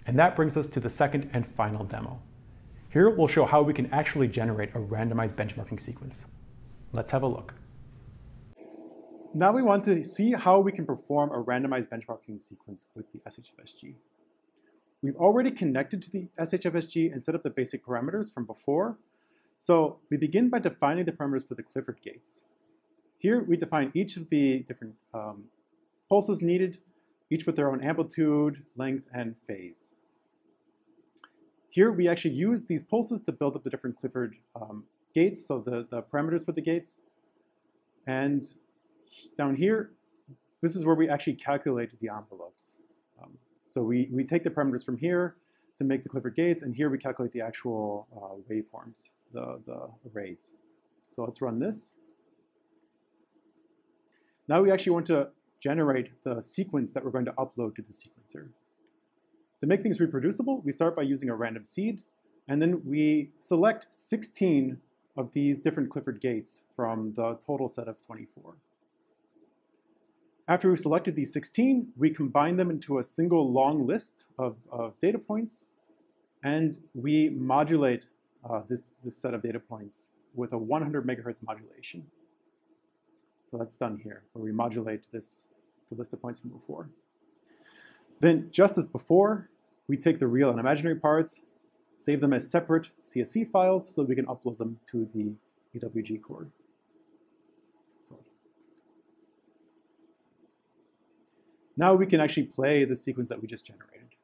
And that brings us to the second and final demo. Here we'll show how we can actually generate a randomized benchmarking sequence. Let's have a look. Now we want to see how we can perform a randomized benchmarking sequence with the SHFSG. We've already connected to the SHFSG and set up the basic parameters from before. So we begin by defining the parameters for the Clifford gates. Here we define each of the different um, pulses needed each with their own amplitude, length, and phase. Here we actually use these pulses to build up the different Clifford um, gates, so the, the parameters for the gates. And down here, this is where we actually calculate the envelopes. Um, so we, we take the parameters from here to make the Clifford gates, and here we calculate the actual uh, waveforms, the, the arrays. So let's run this. Now we actually want to generate the sequence that we're going to upload to the sequencer. To make things reproducible, we start by using a random seed, and then we select 16 of these different Clifford gates from the total set of 24. After we've selected these 16, we combine them into a single long list of, of data points, and we modulate uh, this, this set of data points with a 100 megahertz modulation. So that's done here, where we modulate this the list of points from before. Then, just as before, we take the real and imaginary parts, save them as separate CSV files so that we can upload them to the AWG core. So now we can actually play the sequence that we just generated.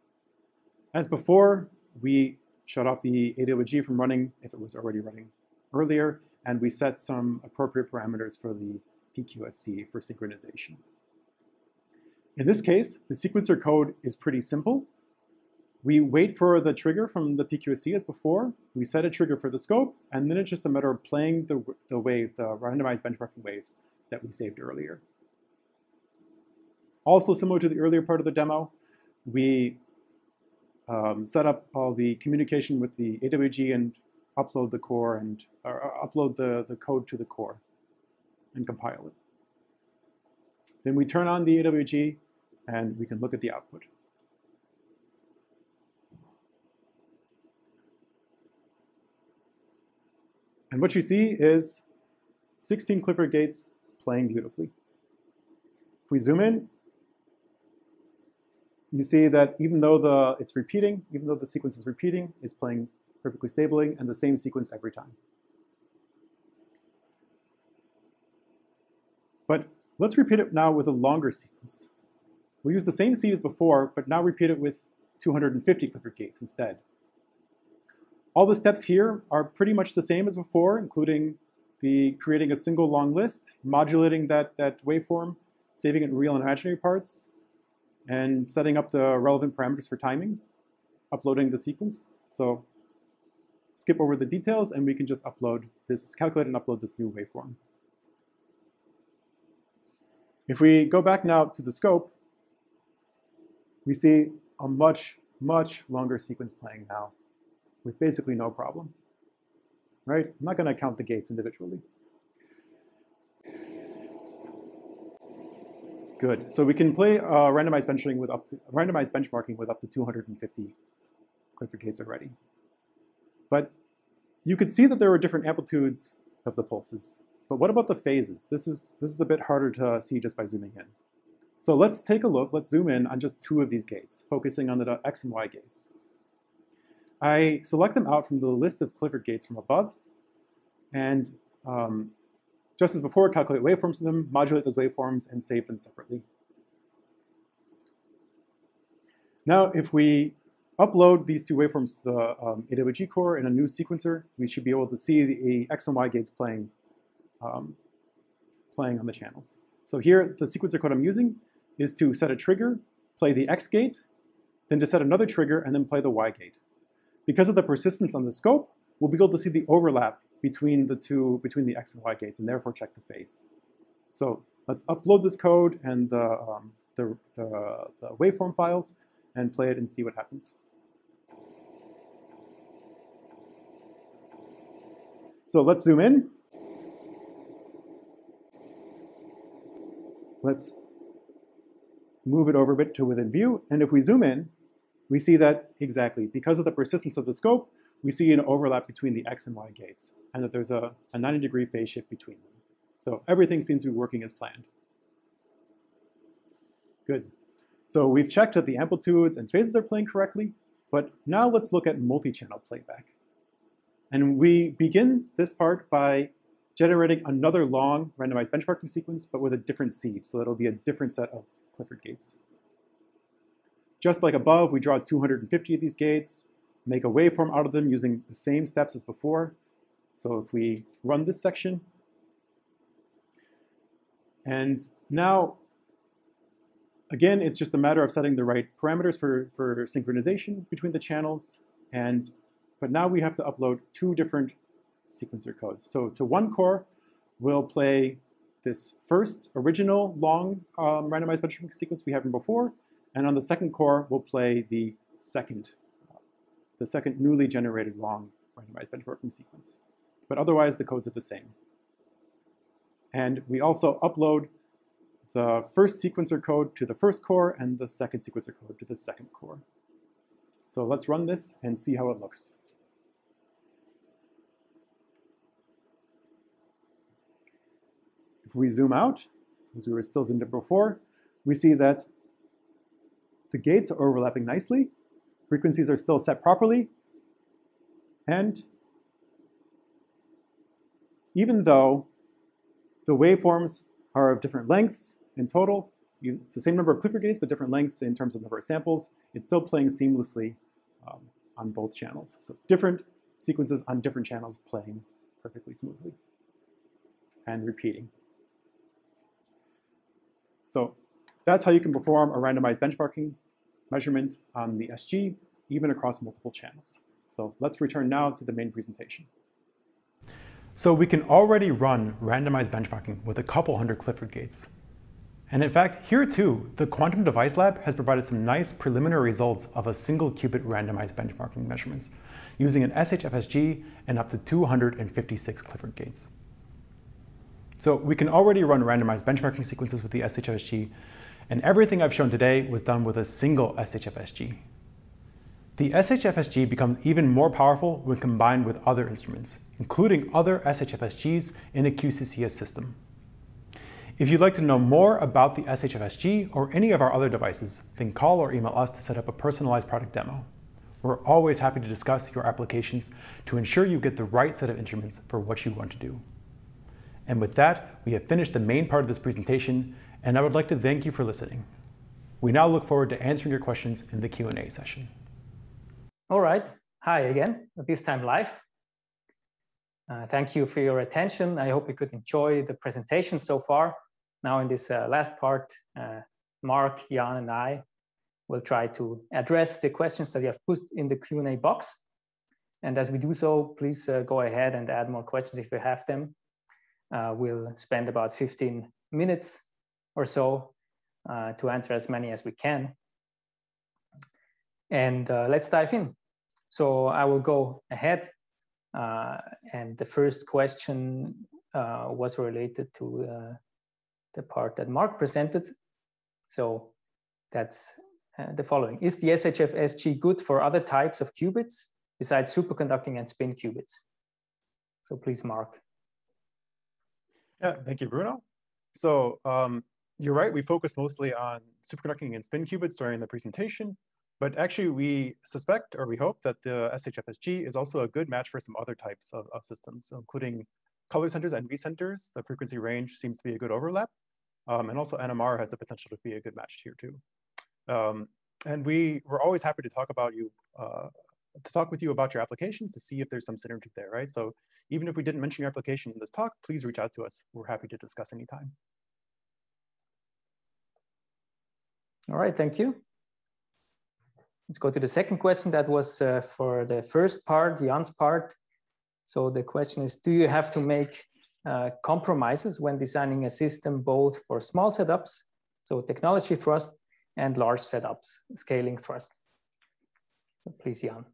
As before, we shut off the AWG from running if it was already running earlier, and we set some appropriate parameters for the PQSC for synchronization. In this case, the sequencer code is pretty simple. We wait for the trigger from the PQSC as before. We set a trigger for the scope, and then it's just a matter of playing the, the wave, the randomized benchmarking waves that we saved earlier. Also similar to the earlier part of the demo, we um, set up all the communication with the AWG and upload the core and or upload the, the code to the core and compile it. Then we turn on the AWG and we can look at the output. And what you see is 16 Clifford gates playing beautifully. If we zoom in, you see that even though the it's repeating, even though the sequence is repeating, it's playing perfectly stably and the same sequence every time. But let's repeat it now with a longer sequence. We'll use the same seed as before, but now repeat it with 250 Clifford gates instead. All the steps here are pretty much the same as before, including the creating a single long list, modulating that, that waveform, saving it real and imaginary parts, and setting up the relevant parameters for timing, uploading the sequence. So skip over the details and we can just upload this, calculate and upload this new waveform. If we go back now to the scope, we see a much, much longer sequence playing now with basically no problem. Right? I'm not going to count the gates individually. Good. So we can play uh, randomized benchmarking with up to randomized benchmarking with up to 250 Clifford gates already. But you could see that there were different amplitudes of the pulses. But what about the phases? This is this is a bit harder to see just by zooming in. So let's take a look. Let's zoom in on just two of these gates, focusing on the x and y gates. I select them out from the list of Clifford gates from above, and um, just as before, calculate waveforms of them, modulate those waveforms, and save them separately. Now, if we upload these two waveforms to the um, AWG core in a new sequencer, we should be able to see the X and Y gates playing, um, playing on the channels. So here, the sequencer code I'm using is to set a trigger, play the X gate, then to set another trigger, and then play the Y gate. Because of the persistence on the scope, we'll be able to see the overlap between the two, between the X and Y gates, and therefore check the phase. So let's upload this code and the, um, the, the, the waveform files and play it and see what happens. So let's zoom in. Let's move it over a bit to within view. And if we zoom in, we see that exactly, because of the persistence of the scope, we see an overlap between the X and Y gates, and that there's a, a 90 degree phase shift between them. So everything seems to be working as planned. Good. So we've checked that the amplitudes and phases are playing correctly, but now let's look at multi-channel playback. And we begin this part by generating another long randomized benchmarking sequence, but with a different seed, so that it'll be a different set of Clifford gates. Just like above, we draw 250 of these gates, make a waveform out of them using the same steps as before. So if we run this section, and now, again, it's just a matter of setting the right parameters for, for synchronization between the channels. And But now we have to upload two different sequencer codes. So to one core, we'll play this first original long um, randomized benchmark sequence we had from before, and on the second core, we'll play the second the second newly generated long randomized benchmarking sequence. But otherwise, the codes are the same. And we also upload the first sequencer code to the first core and the second sequencer code to the second core. So let's run this and see how it looks. If we zoom out, as we were still zoomed in before, we see that the gates are overlapping nicely, frequencies are still set properly. And even though the waveforms are of different lengths in total, it's the same number of Clifford gates, but different lengths in terms of number of samples, it's still playing seamlessly um, on both channels. So different sequences on different channels playing perfectly smoothly and repeating. So that's how you can perform a randomized benchmarking measurement on the SG even across multiple channels. So let's return now to the main presentation. So we can already run randomized benchmarking with a couple hundred Clifford gates. And in fact, here too, the Quantum Device Lab has provided some nice preliminary results of a single qubit randomized benchmarking measurements using an SHFSG and up to 256 Clifford gates. So we can already run randomized benchmarking sequences with the SHFSG, and everything I've shown today was done with a single SHFSG. The SHFSG becomes even more powerful when combined with other instruments, including other SHFSGs in a QCCS system. If you'd like to know more about the SHFSG or any of our other devices, then call or email us to set up a personalized product demo. We're always happy to discuss your applications to ensure you get the right set of instruments for what you want to do. And with that, we have finished the main part of this presentation, and I would like to thank you for listening. We now look forward to answering your questions in the Q&A session. All right. Hi again, this time live. Uh, thank you for your attention. I hope you could enjoy the presentation so far. Now in this uh, last part, uh, Mark, Jan, and I will try to address the questions that you have put in the Q&A box. And as we do so, please uh, go ahead and add more questions if you have them. Uh, we'll spend about 15 minutes or so uh, to answer as many as we can. And let's dive in. So I will go ahead. and the first question was related to the part that Mark presented. So that's uh, the following. Is the SHF-SG good for other types of qubits besides superconducting and spin qubits? So please, Mark. Yeah, thank you, Bruno. So um, you're right, we focused mostly on superconducting and spin qubits during the presentation, but actually we suspect or we hope that the SHF-SG is also a good match for some other types of, of systems, including color centers and NV centers. The frequency range seems to be a good overlap. Um, and also NMR has the potential to be a good match here too. Um, and we we're always happy to talk about you, uh, to talk with you about your applications to see if there's some synergy there, right? So even if we didn't mention your application in this talk, please reach out to us. We're happy to discuss anytime. All right, thank you. Let's go to the second question that was uh, for the first part, Jan's part. So the question is, do you have to make uh, compromises when designing a system both for small setups, so technology thrust, and large setups, scaling thrust. Please, Jan.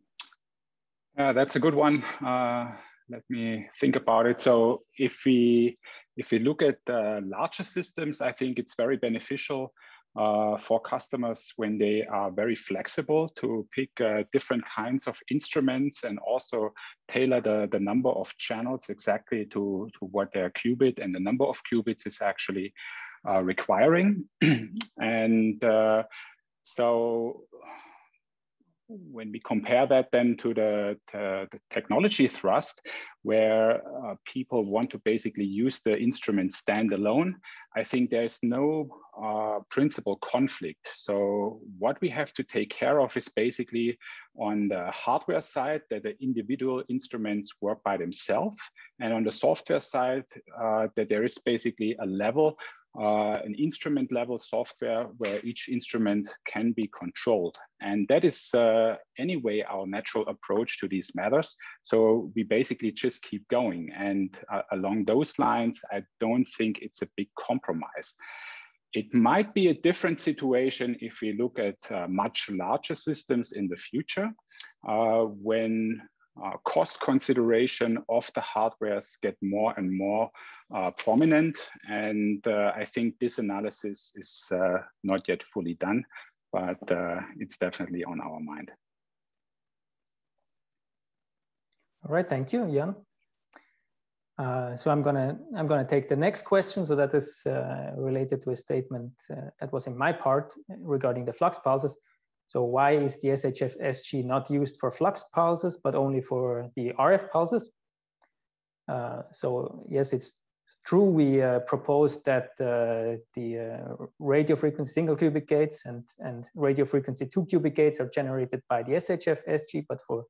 Uh, that's a good one. Uh, let me think about it. So if we if we look at uh, larger systems, I think it's very beneficial uh, for customers when they are very flexible to pick uh, different kinds of instruments and also tailor the, the number of channels exactly to, to what their qubit and the number of qubits is actually uh, requiring. and uh, so when we compare that then to the, to the technology thrust, where uh, people want to basically use the instrument standalone, I think there's no uh, principal conflict. So what we have to take care of is basically on the hardware side that the individual instruments work by themselves, and on the software side uh, that there is basically a level uh, an instrument level software where each instrument can be controlled. And that is uh, anyway our natural approach to these matters. So we basically just keep going. And uh, along those lines, I don't think it's a big compromise. It might be a different situation if we look at uh, much larger systems in the future, uh, when cost consideration of the hardwares get more and more uh, prominent. And uh, I think this analysis is uh, not yet fully done, but uh, it's definitely on our mind. All right, thank you, Jan. Uh, so I'm gonna I'm gonna take the next question. So that is related to a statement that was in my part regarding the flux pulses. So why is the SHF-SG not used for flux pulses, but only for the RF pulses? Uh, so yes, it's true. We uh, proposed that uh, the uh, radio frequency single qubit gates and, and radio frequency two qubit gates are generated by the SHF-SG, but for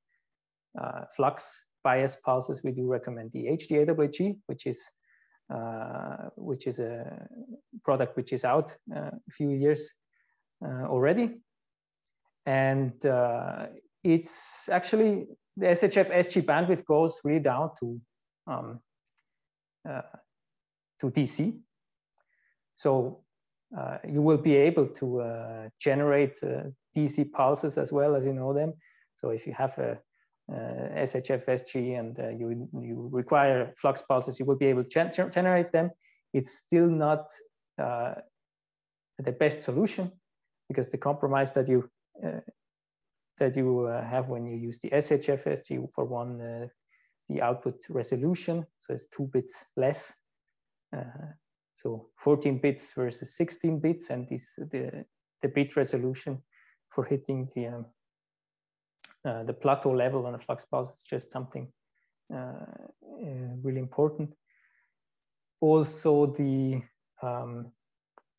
uh, flux bias pulses, we do recommend the HDAWG, which is uh, which is a product which is out a few years already. And uh, it's actually the SHF SG bandwidth goes really down to um, uh, to DC. So uh, you will be able to uh, generate uh, DC pulses as well as you know them. So if you have a, a SHF SG and uh, you you require flux pulses, you will be able to gen generate them. It's still not uh, the best solution because the compromise that you that you have when you use the SHF SG for one the output resolution, so it's two bits less. Uh, so 14 bits versus 16 bits, and this the the bit resolution for hitting the um, uh, the plateau level on a flux pulse is just something uh, uh really important. Also, the um,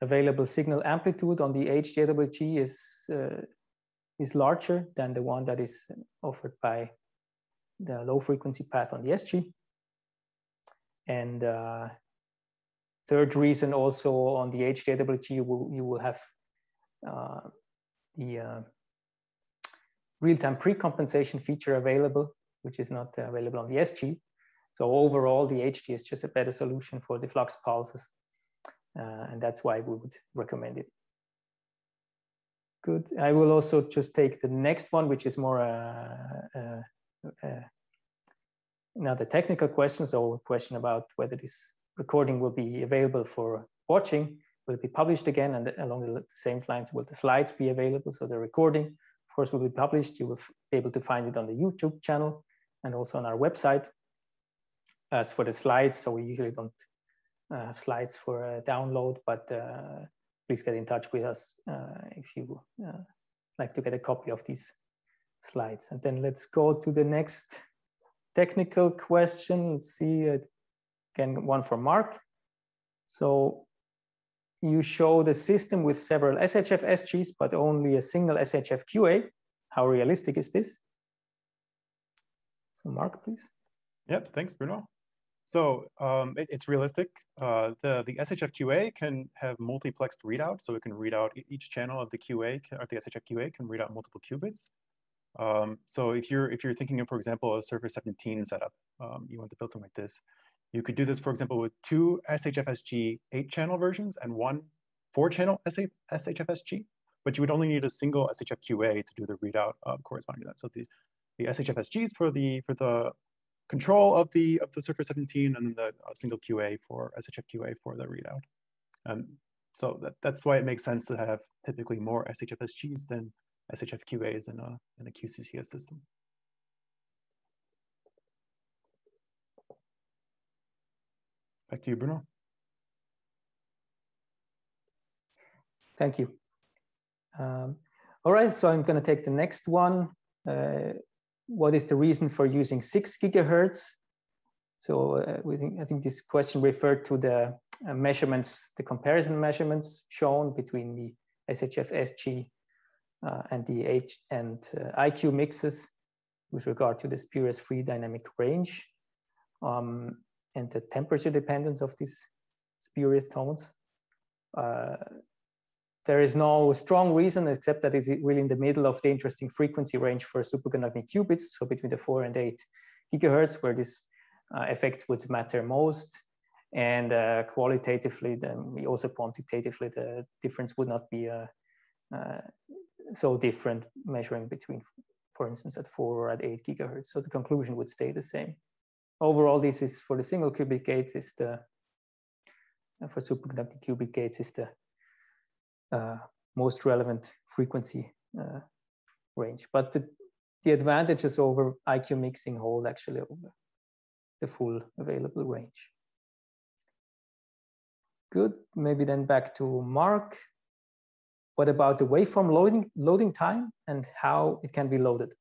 available signal amplitude on the HDAWG is uh, is larger than the one that is offered by the low frequency path on the SG. And uh, third reason also on the HDAWG, you will, you will have uh, the uh, real-time pre-compensation feature available, which is not available on the SG. So overall, the HD is just a better solution for the flux pulses. Uh, and that's why we would recommend it. Good. I will also just take the next one, which is more uh, uh, uh, the technical questions or a question about whether this recording will be available for watching. Will be published again? And along the same lines will the slides be available? So the recording of course will be published. You will be able to find it on the youtube channel and also on our website. As for the slides so we usually don't uh, have slides for uh, download but uh, please get in touch with us uh, if you uh, like to get a copy of these slides. And then let's go to the next technical question. Let's see, uh, again, one from Mark. So you show the system with several SHF SGs, but only a single SHF QA. How realistic is this? So Mark, please. Yep, thanks, Bruno. So um, it, it's realistic. Uh, the, the SHF QA can have multiplexed readout, so it can read out each channel of the QA, or the SHF QA can read out multiple qubits. Um, so if you're if you're thinking of, for example, a Surface 17 setup, um, you want to build something like this, you could do this, for example, with two SHFSG eight-channel versions and one four-channel SHFSG, but you would only need a single SHFQA to do the readout uh, corresponding to that. So the the SHFSGs for the for the control of the of the Surface 17 and the uh, single QA for SHFQA for the readout. Um, so that, that's why it makes sense to have typically more SHFSGs than SHF QAs in a, in a QCCS system. Back to you, Bruno. Thank you. Um, all right, so I'm going to take the next one. Uh, what is the reason for using six gigahertz? So uh, think, I think this question referred to the uh, measurements, the comparison measurements shown between the SHF SG uh, and the H and uh, IQ mixes with regard to the spurious free dynamic range um, and the temperature dependence of these spurious tones. There is no strong reason except that it's really in the middle of the interesting frequency range for superconducting qubits, so between the four and eight gigahertz, where these uh, effects would matter most. And uh, qualitatively, then we also quantitatively, the difference would not be uh, uh so different measuring between, for instance, at four or at eight gigahertz. So the conclusion would stay the same. Overall, this is for the single qubit gates is the, for superconducting qubit gates is the most relevant frequency uh, range. But the, the advantages over IQ mixing hold actually over the full available range. Good, maybe then back to Mark. What about the waveform loading, loading time and how it can be loaded?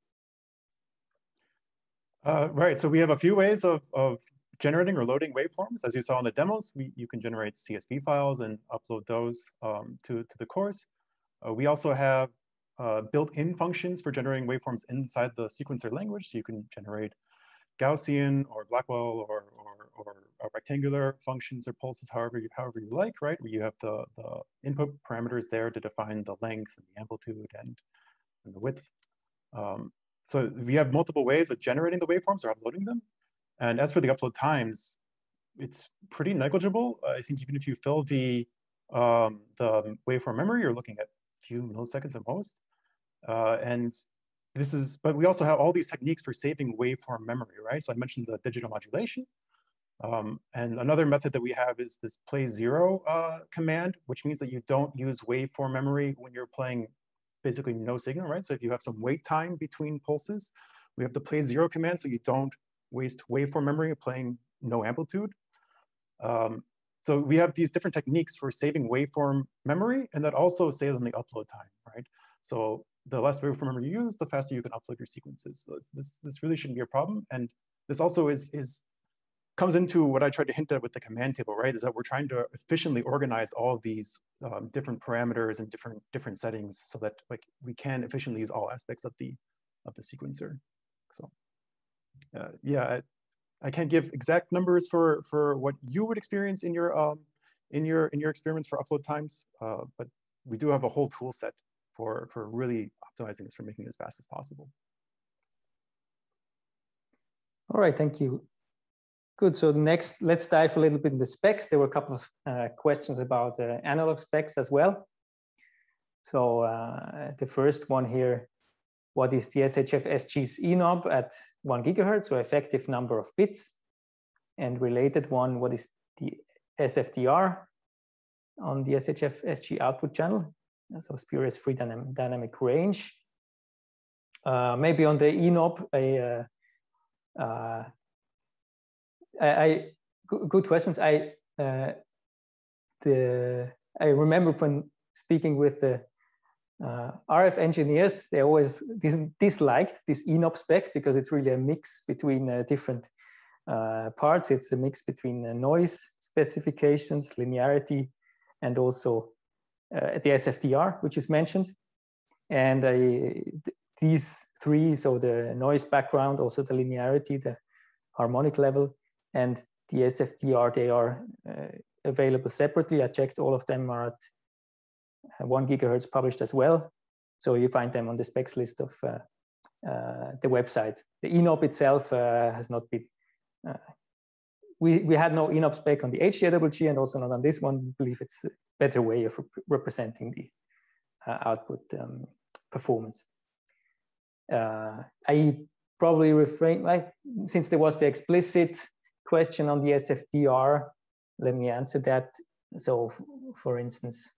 Uh, right, so we have a few ways of, of generating or loading waveforms. As you saw in the demos, we, you can generate CSV files and upload those um, to, to the course. Uh, we also have uh, built-in functions for generating waveforms inside the sequencer language. So you can generate Gaussian or Blackman or, or, or rectangular functions or pulses, however you, however you like, right? Where you have the, the input parameters there to define the length and the amplitude and, and the width. Um, so we have multiple ways of generating the waveforms or uploading them. And as for the upload times, it's pretty negligible. I think even if you fill the um, the waveform memory, you're looking at a few milliseconds at most. Uh, and this is, but we also have all these techniques for saving waveform memory, right? So I mentioned the digital modulation. Um, and another method that we have is this play zero uh, command, which means that you don't use waveform memory when you're playing basically no signal, right? So if you have some wait time between pulses, we have the play zero command so you don't waste waveform memory playing no amplitude. Um, so we have these different techniques for saving waveform memory, and that also saves on the upload time, right? So the less waveform memory you use, the faster you can upload your sequences. So this, this really shouldn't be a problem. And this also is, is comes into what I tried to hint at with the command table, right? Is that we're trying to efficiently organize all of these um, different parameters and different different settings so that like we can efficiently use all aspects of the of the sequencer. So uh, yeah, I, I, can't give exact numbers for for what you would experience in your um, in your in your experiments for upload times, uh, but we do have a whole tool set for for really optimizing this for making it as fast as possible. All right, thank you. Good. So next, let's dive a little bit in the specs. There were a couple of uh, questions about uh, analog specs as well. So uh, the first one here, what is the SHFSG's ENOB at one gigahertz, so effective number of bits? And related one, what is the SFDR on the SHFSG output channel? So spurious free dynam dynamic range. Uh, maybe on the ENOB, a uh, uh, I, I good questions. I uh, the I remember when speaking with the uh, RF engineers, they always dis disliked this ENOB spec because it's really a mix between uh, different uh, parts. It's a mix between noise specifications, linearity, and also uh, the SFDR, which is mentioned. And th these three, so the noise background, also the linearity, the harmonic level, and the SFDR, they are uh, available separately. I checked all of them are at uh, one gigahertz published as well. So you find them on the specs list of uh, uh, the website. The ENOB itself uh, has not been, uh, we, we had no ENOB spec on the HDAWG and also not on this one. I believe it's a better way of rep representing the output um, performance. I probably refrain, like, since there was the explicit question on the SFDR, let me answer that. So, for instance, uh,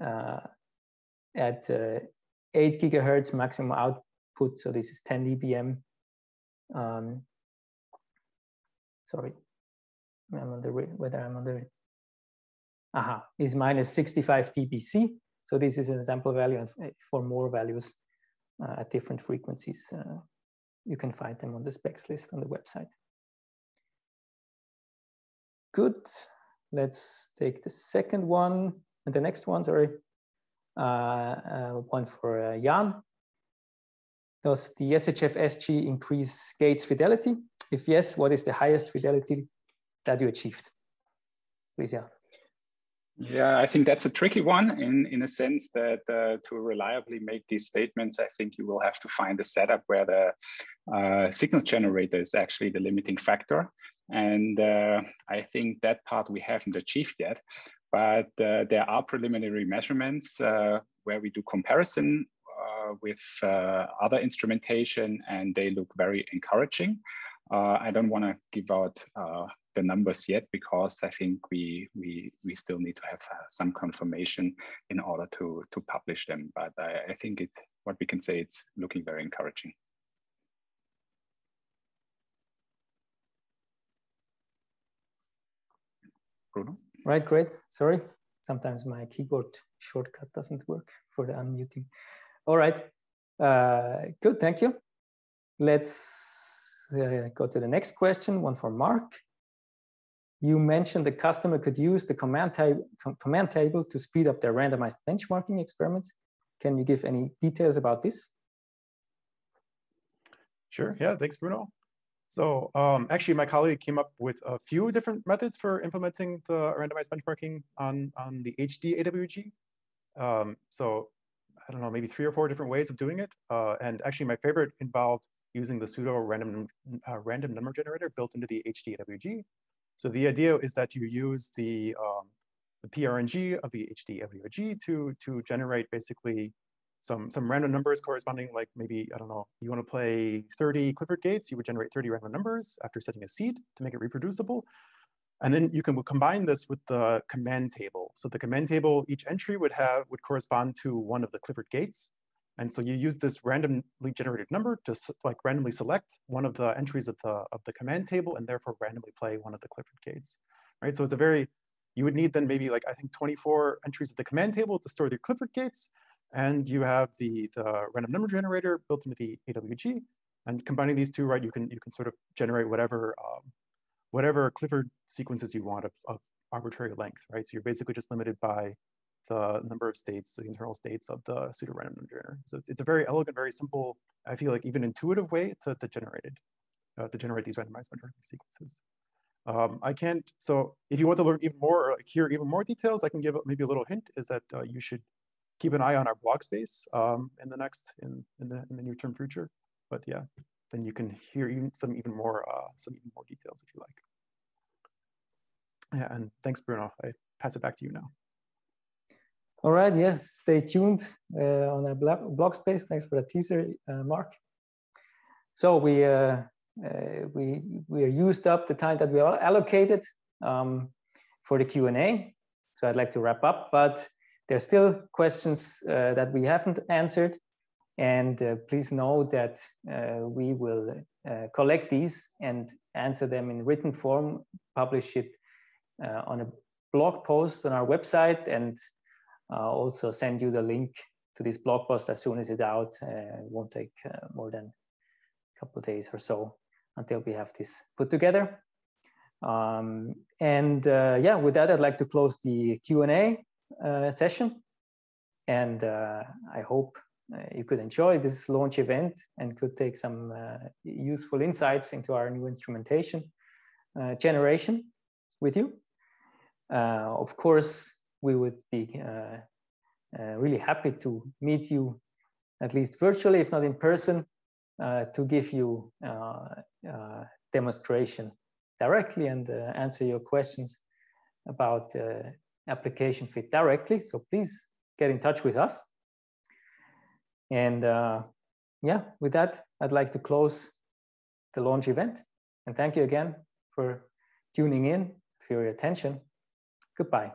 at uh, 8 gigahertz maximum output, so this is 10 dBm. Um, sorry, I'm on the whether I'm on the aha is minus 65 dBc. So this is an sample value, and for more values uh, at different frequencies, uh, you can find them on the specs list on the website. Good. Let's take the second one and the next one, sorry. Uh, uh, one for uh, Jan. Does the SHFSG increase gates fidelity? If yes, what is the highest fidelity that you achieved? Please, Jan. Yeah, I think that's a tricky one in, in a sense that uh, to reliably make these statements, I think you will have to find a setup where the uh, signal generator is actually the limiting factor. And uh, I think that part we haven't achieved yet. But uh, there are preliminary measurements uh, where we do comparison uh, with uh, other instrumentation, and they look very encouraging. Uh, I don't want to give out the numbers yet because I think we we we still need to have some confirmation in order to to publish them. But I, I think it what we can say it's looking very encouraging. Bruno? Right, great. Sorry. Sometimes my keyboard shortcut doesn't work for the unmuting. All right. Uh, good, thank you. Let's uh, go to the next question, one for Mark. You mentioned the customer could use the command, command table to speed up their randomized benchmarking experiments. Can you give any details about this? Sure, yeah, thanks, Bruno. So um, actually, my colleague came up with a few different methods for implementing the randomized benchmarking on, on the HDAWG. Um, so I don't know, maybe three or four different ways of doing it. Uh, and actually my favorite involved using the pseudo random, uh, random number generator built into the HDAWG. So the idea is that you use the, um, the PRNG of the HDAWG to, to generate basically some, some random numbers corresponding like maybe, I don't know, you want to play 30 Clifford gates, you would generate 30 random numbers after setting a seed to make it reproducible. And then you can combine this with the command table. So the command table, each entry would have would correspond to one of the Clifford gates. And so you use this randomly generated number to like randomly select one of the entries of the of the command table and therefore randomly play one of the Clifford gates. Right. So it's a very you would need then maybe like I think 24 entries of the command table to store the Clifford gates. And you have the the random number generator built into the AWG. And combining these two, right, you can you can sort of generate whatever um, whatever Clifford sequences you want of, of arbitrary length, right? So you're basically just limited by the number of states, the internal states of the pseudo-random number generator. So it's a very elegant, very simple, I feel like even intuitive way to, to generate it, uh, to generate these randomized majority sequences. Um, I can't, so if you want to learn even more or hear even more details, I can give maybe a little hint is that uh, you should keep an eye on our blog space um, in the next, in, in the, in the near term future. But yeah, then you can hear even some even more uh, some even more details if you like. Yeah, and thanks, Bruno. I pass it back to you now. All right. Yes. Stay tuned uh, on our blog space. Thanks for the teaser, uh, Mark. So we uh, uh we we used up the time that we allocated um, for the Q and A. So I'd like to wrap up, but there's still questions uh, that we haven't answered. And uh, please know that uh, we will uh, collect these and answer them in written form, publish it uh, on a blog post on our website, and uh, also send you the link to this blog post as soon as it's out. Uh, it won't take more than a couple days or so until we have this put together. Um, and yeah, with that, I'd like to close the Q&A session. And I hope uh, you could enjoy this launch event and could take some uh, useful insights into our new instrumentation uh, generation with you. of course, we would be really happy to meet you at least virtually, if not in person, uh, to give you uh, uh, demonstration directly and answer your questions about application fit directly. So please get in touch with us. And uh, yeah, with that, I'd like to close the launch event. And thank you again for tuning in, for your attention. Goodbye.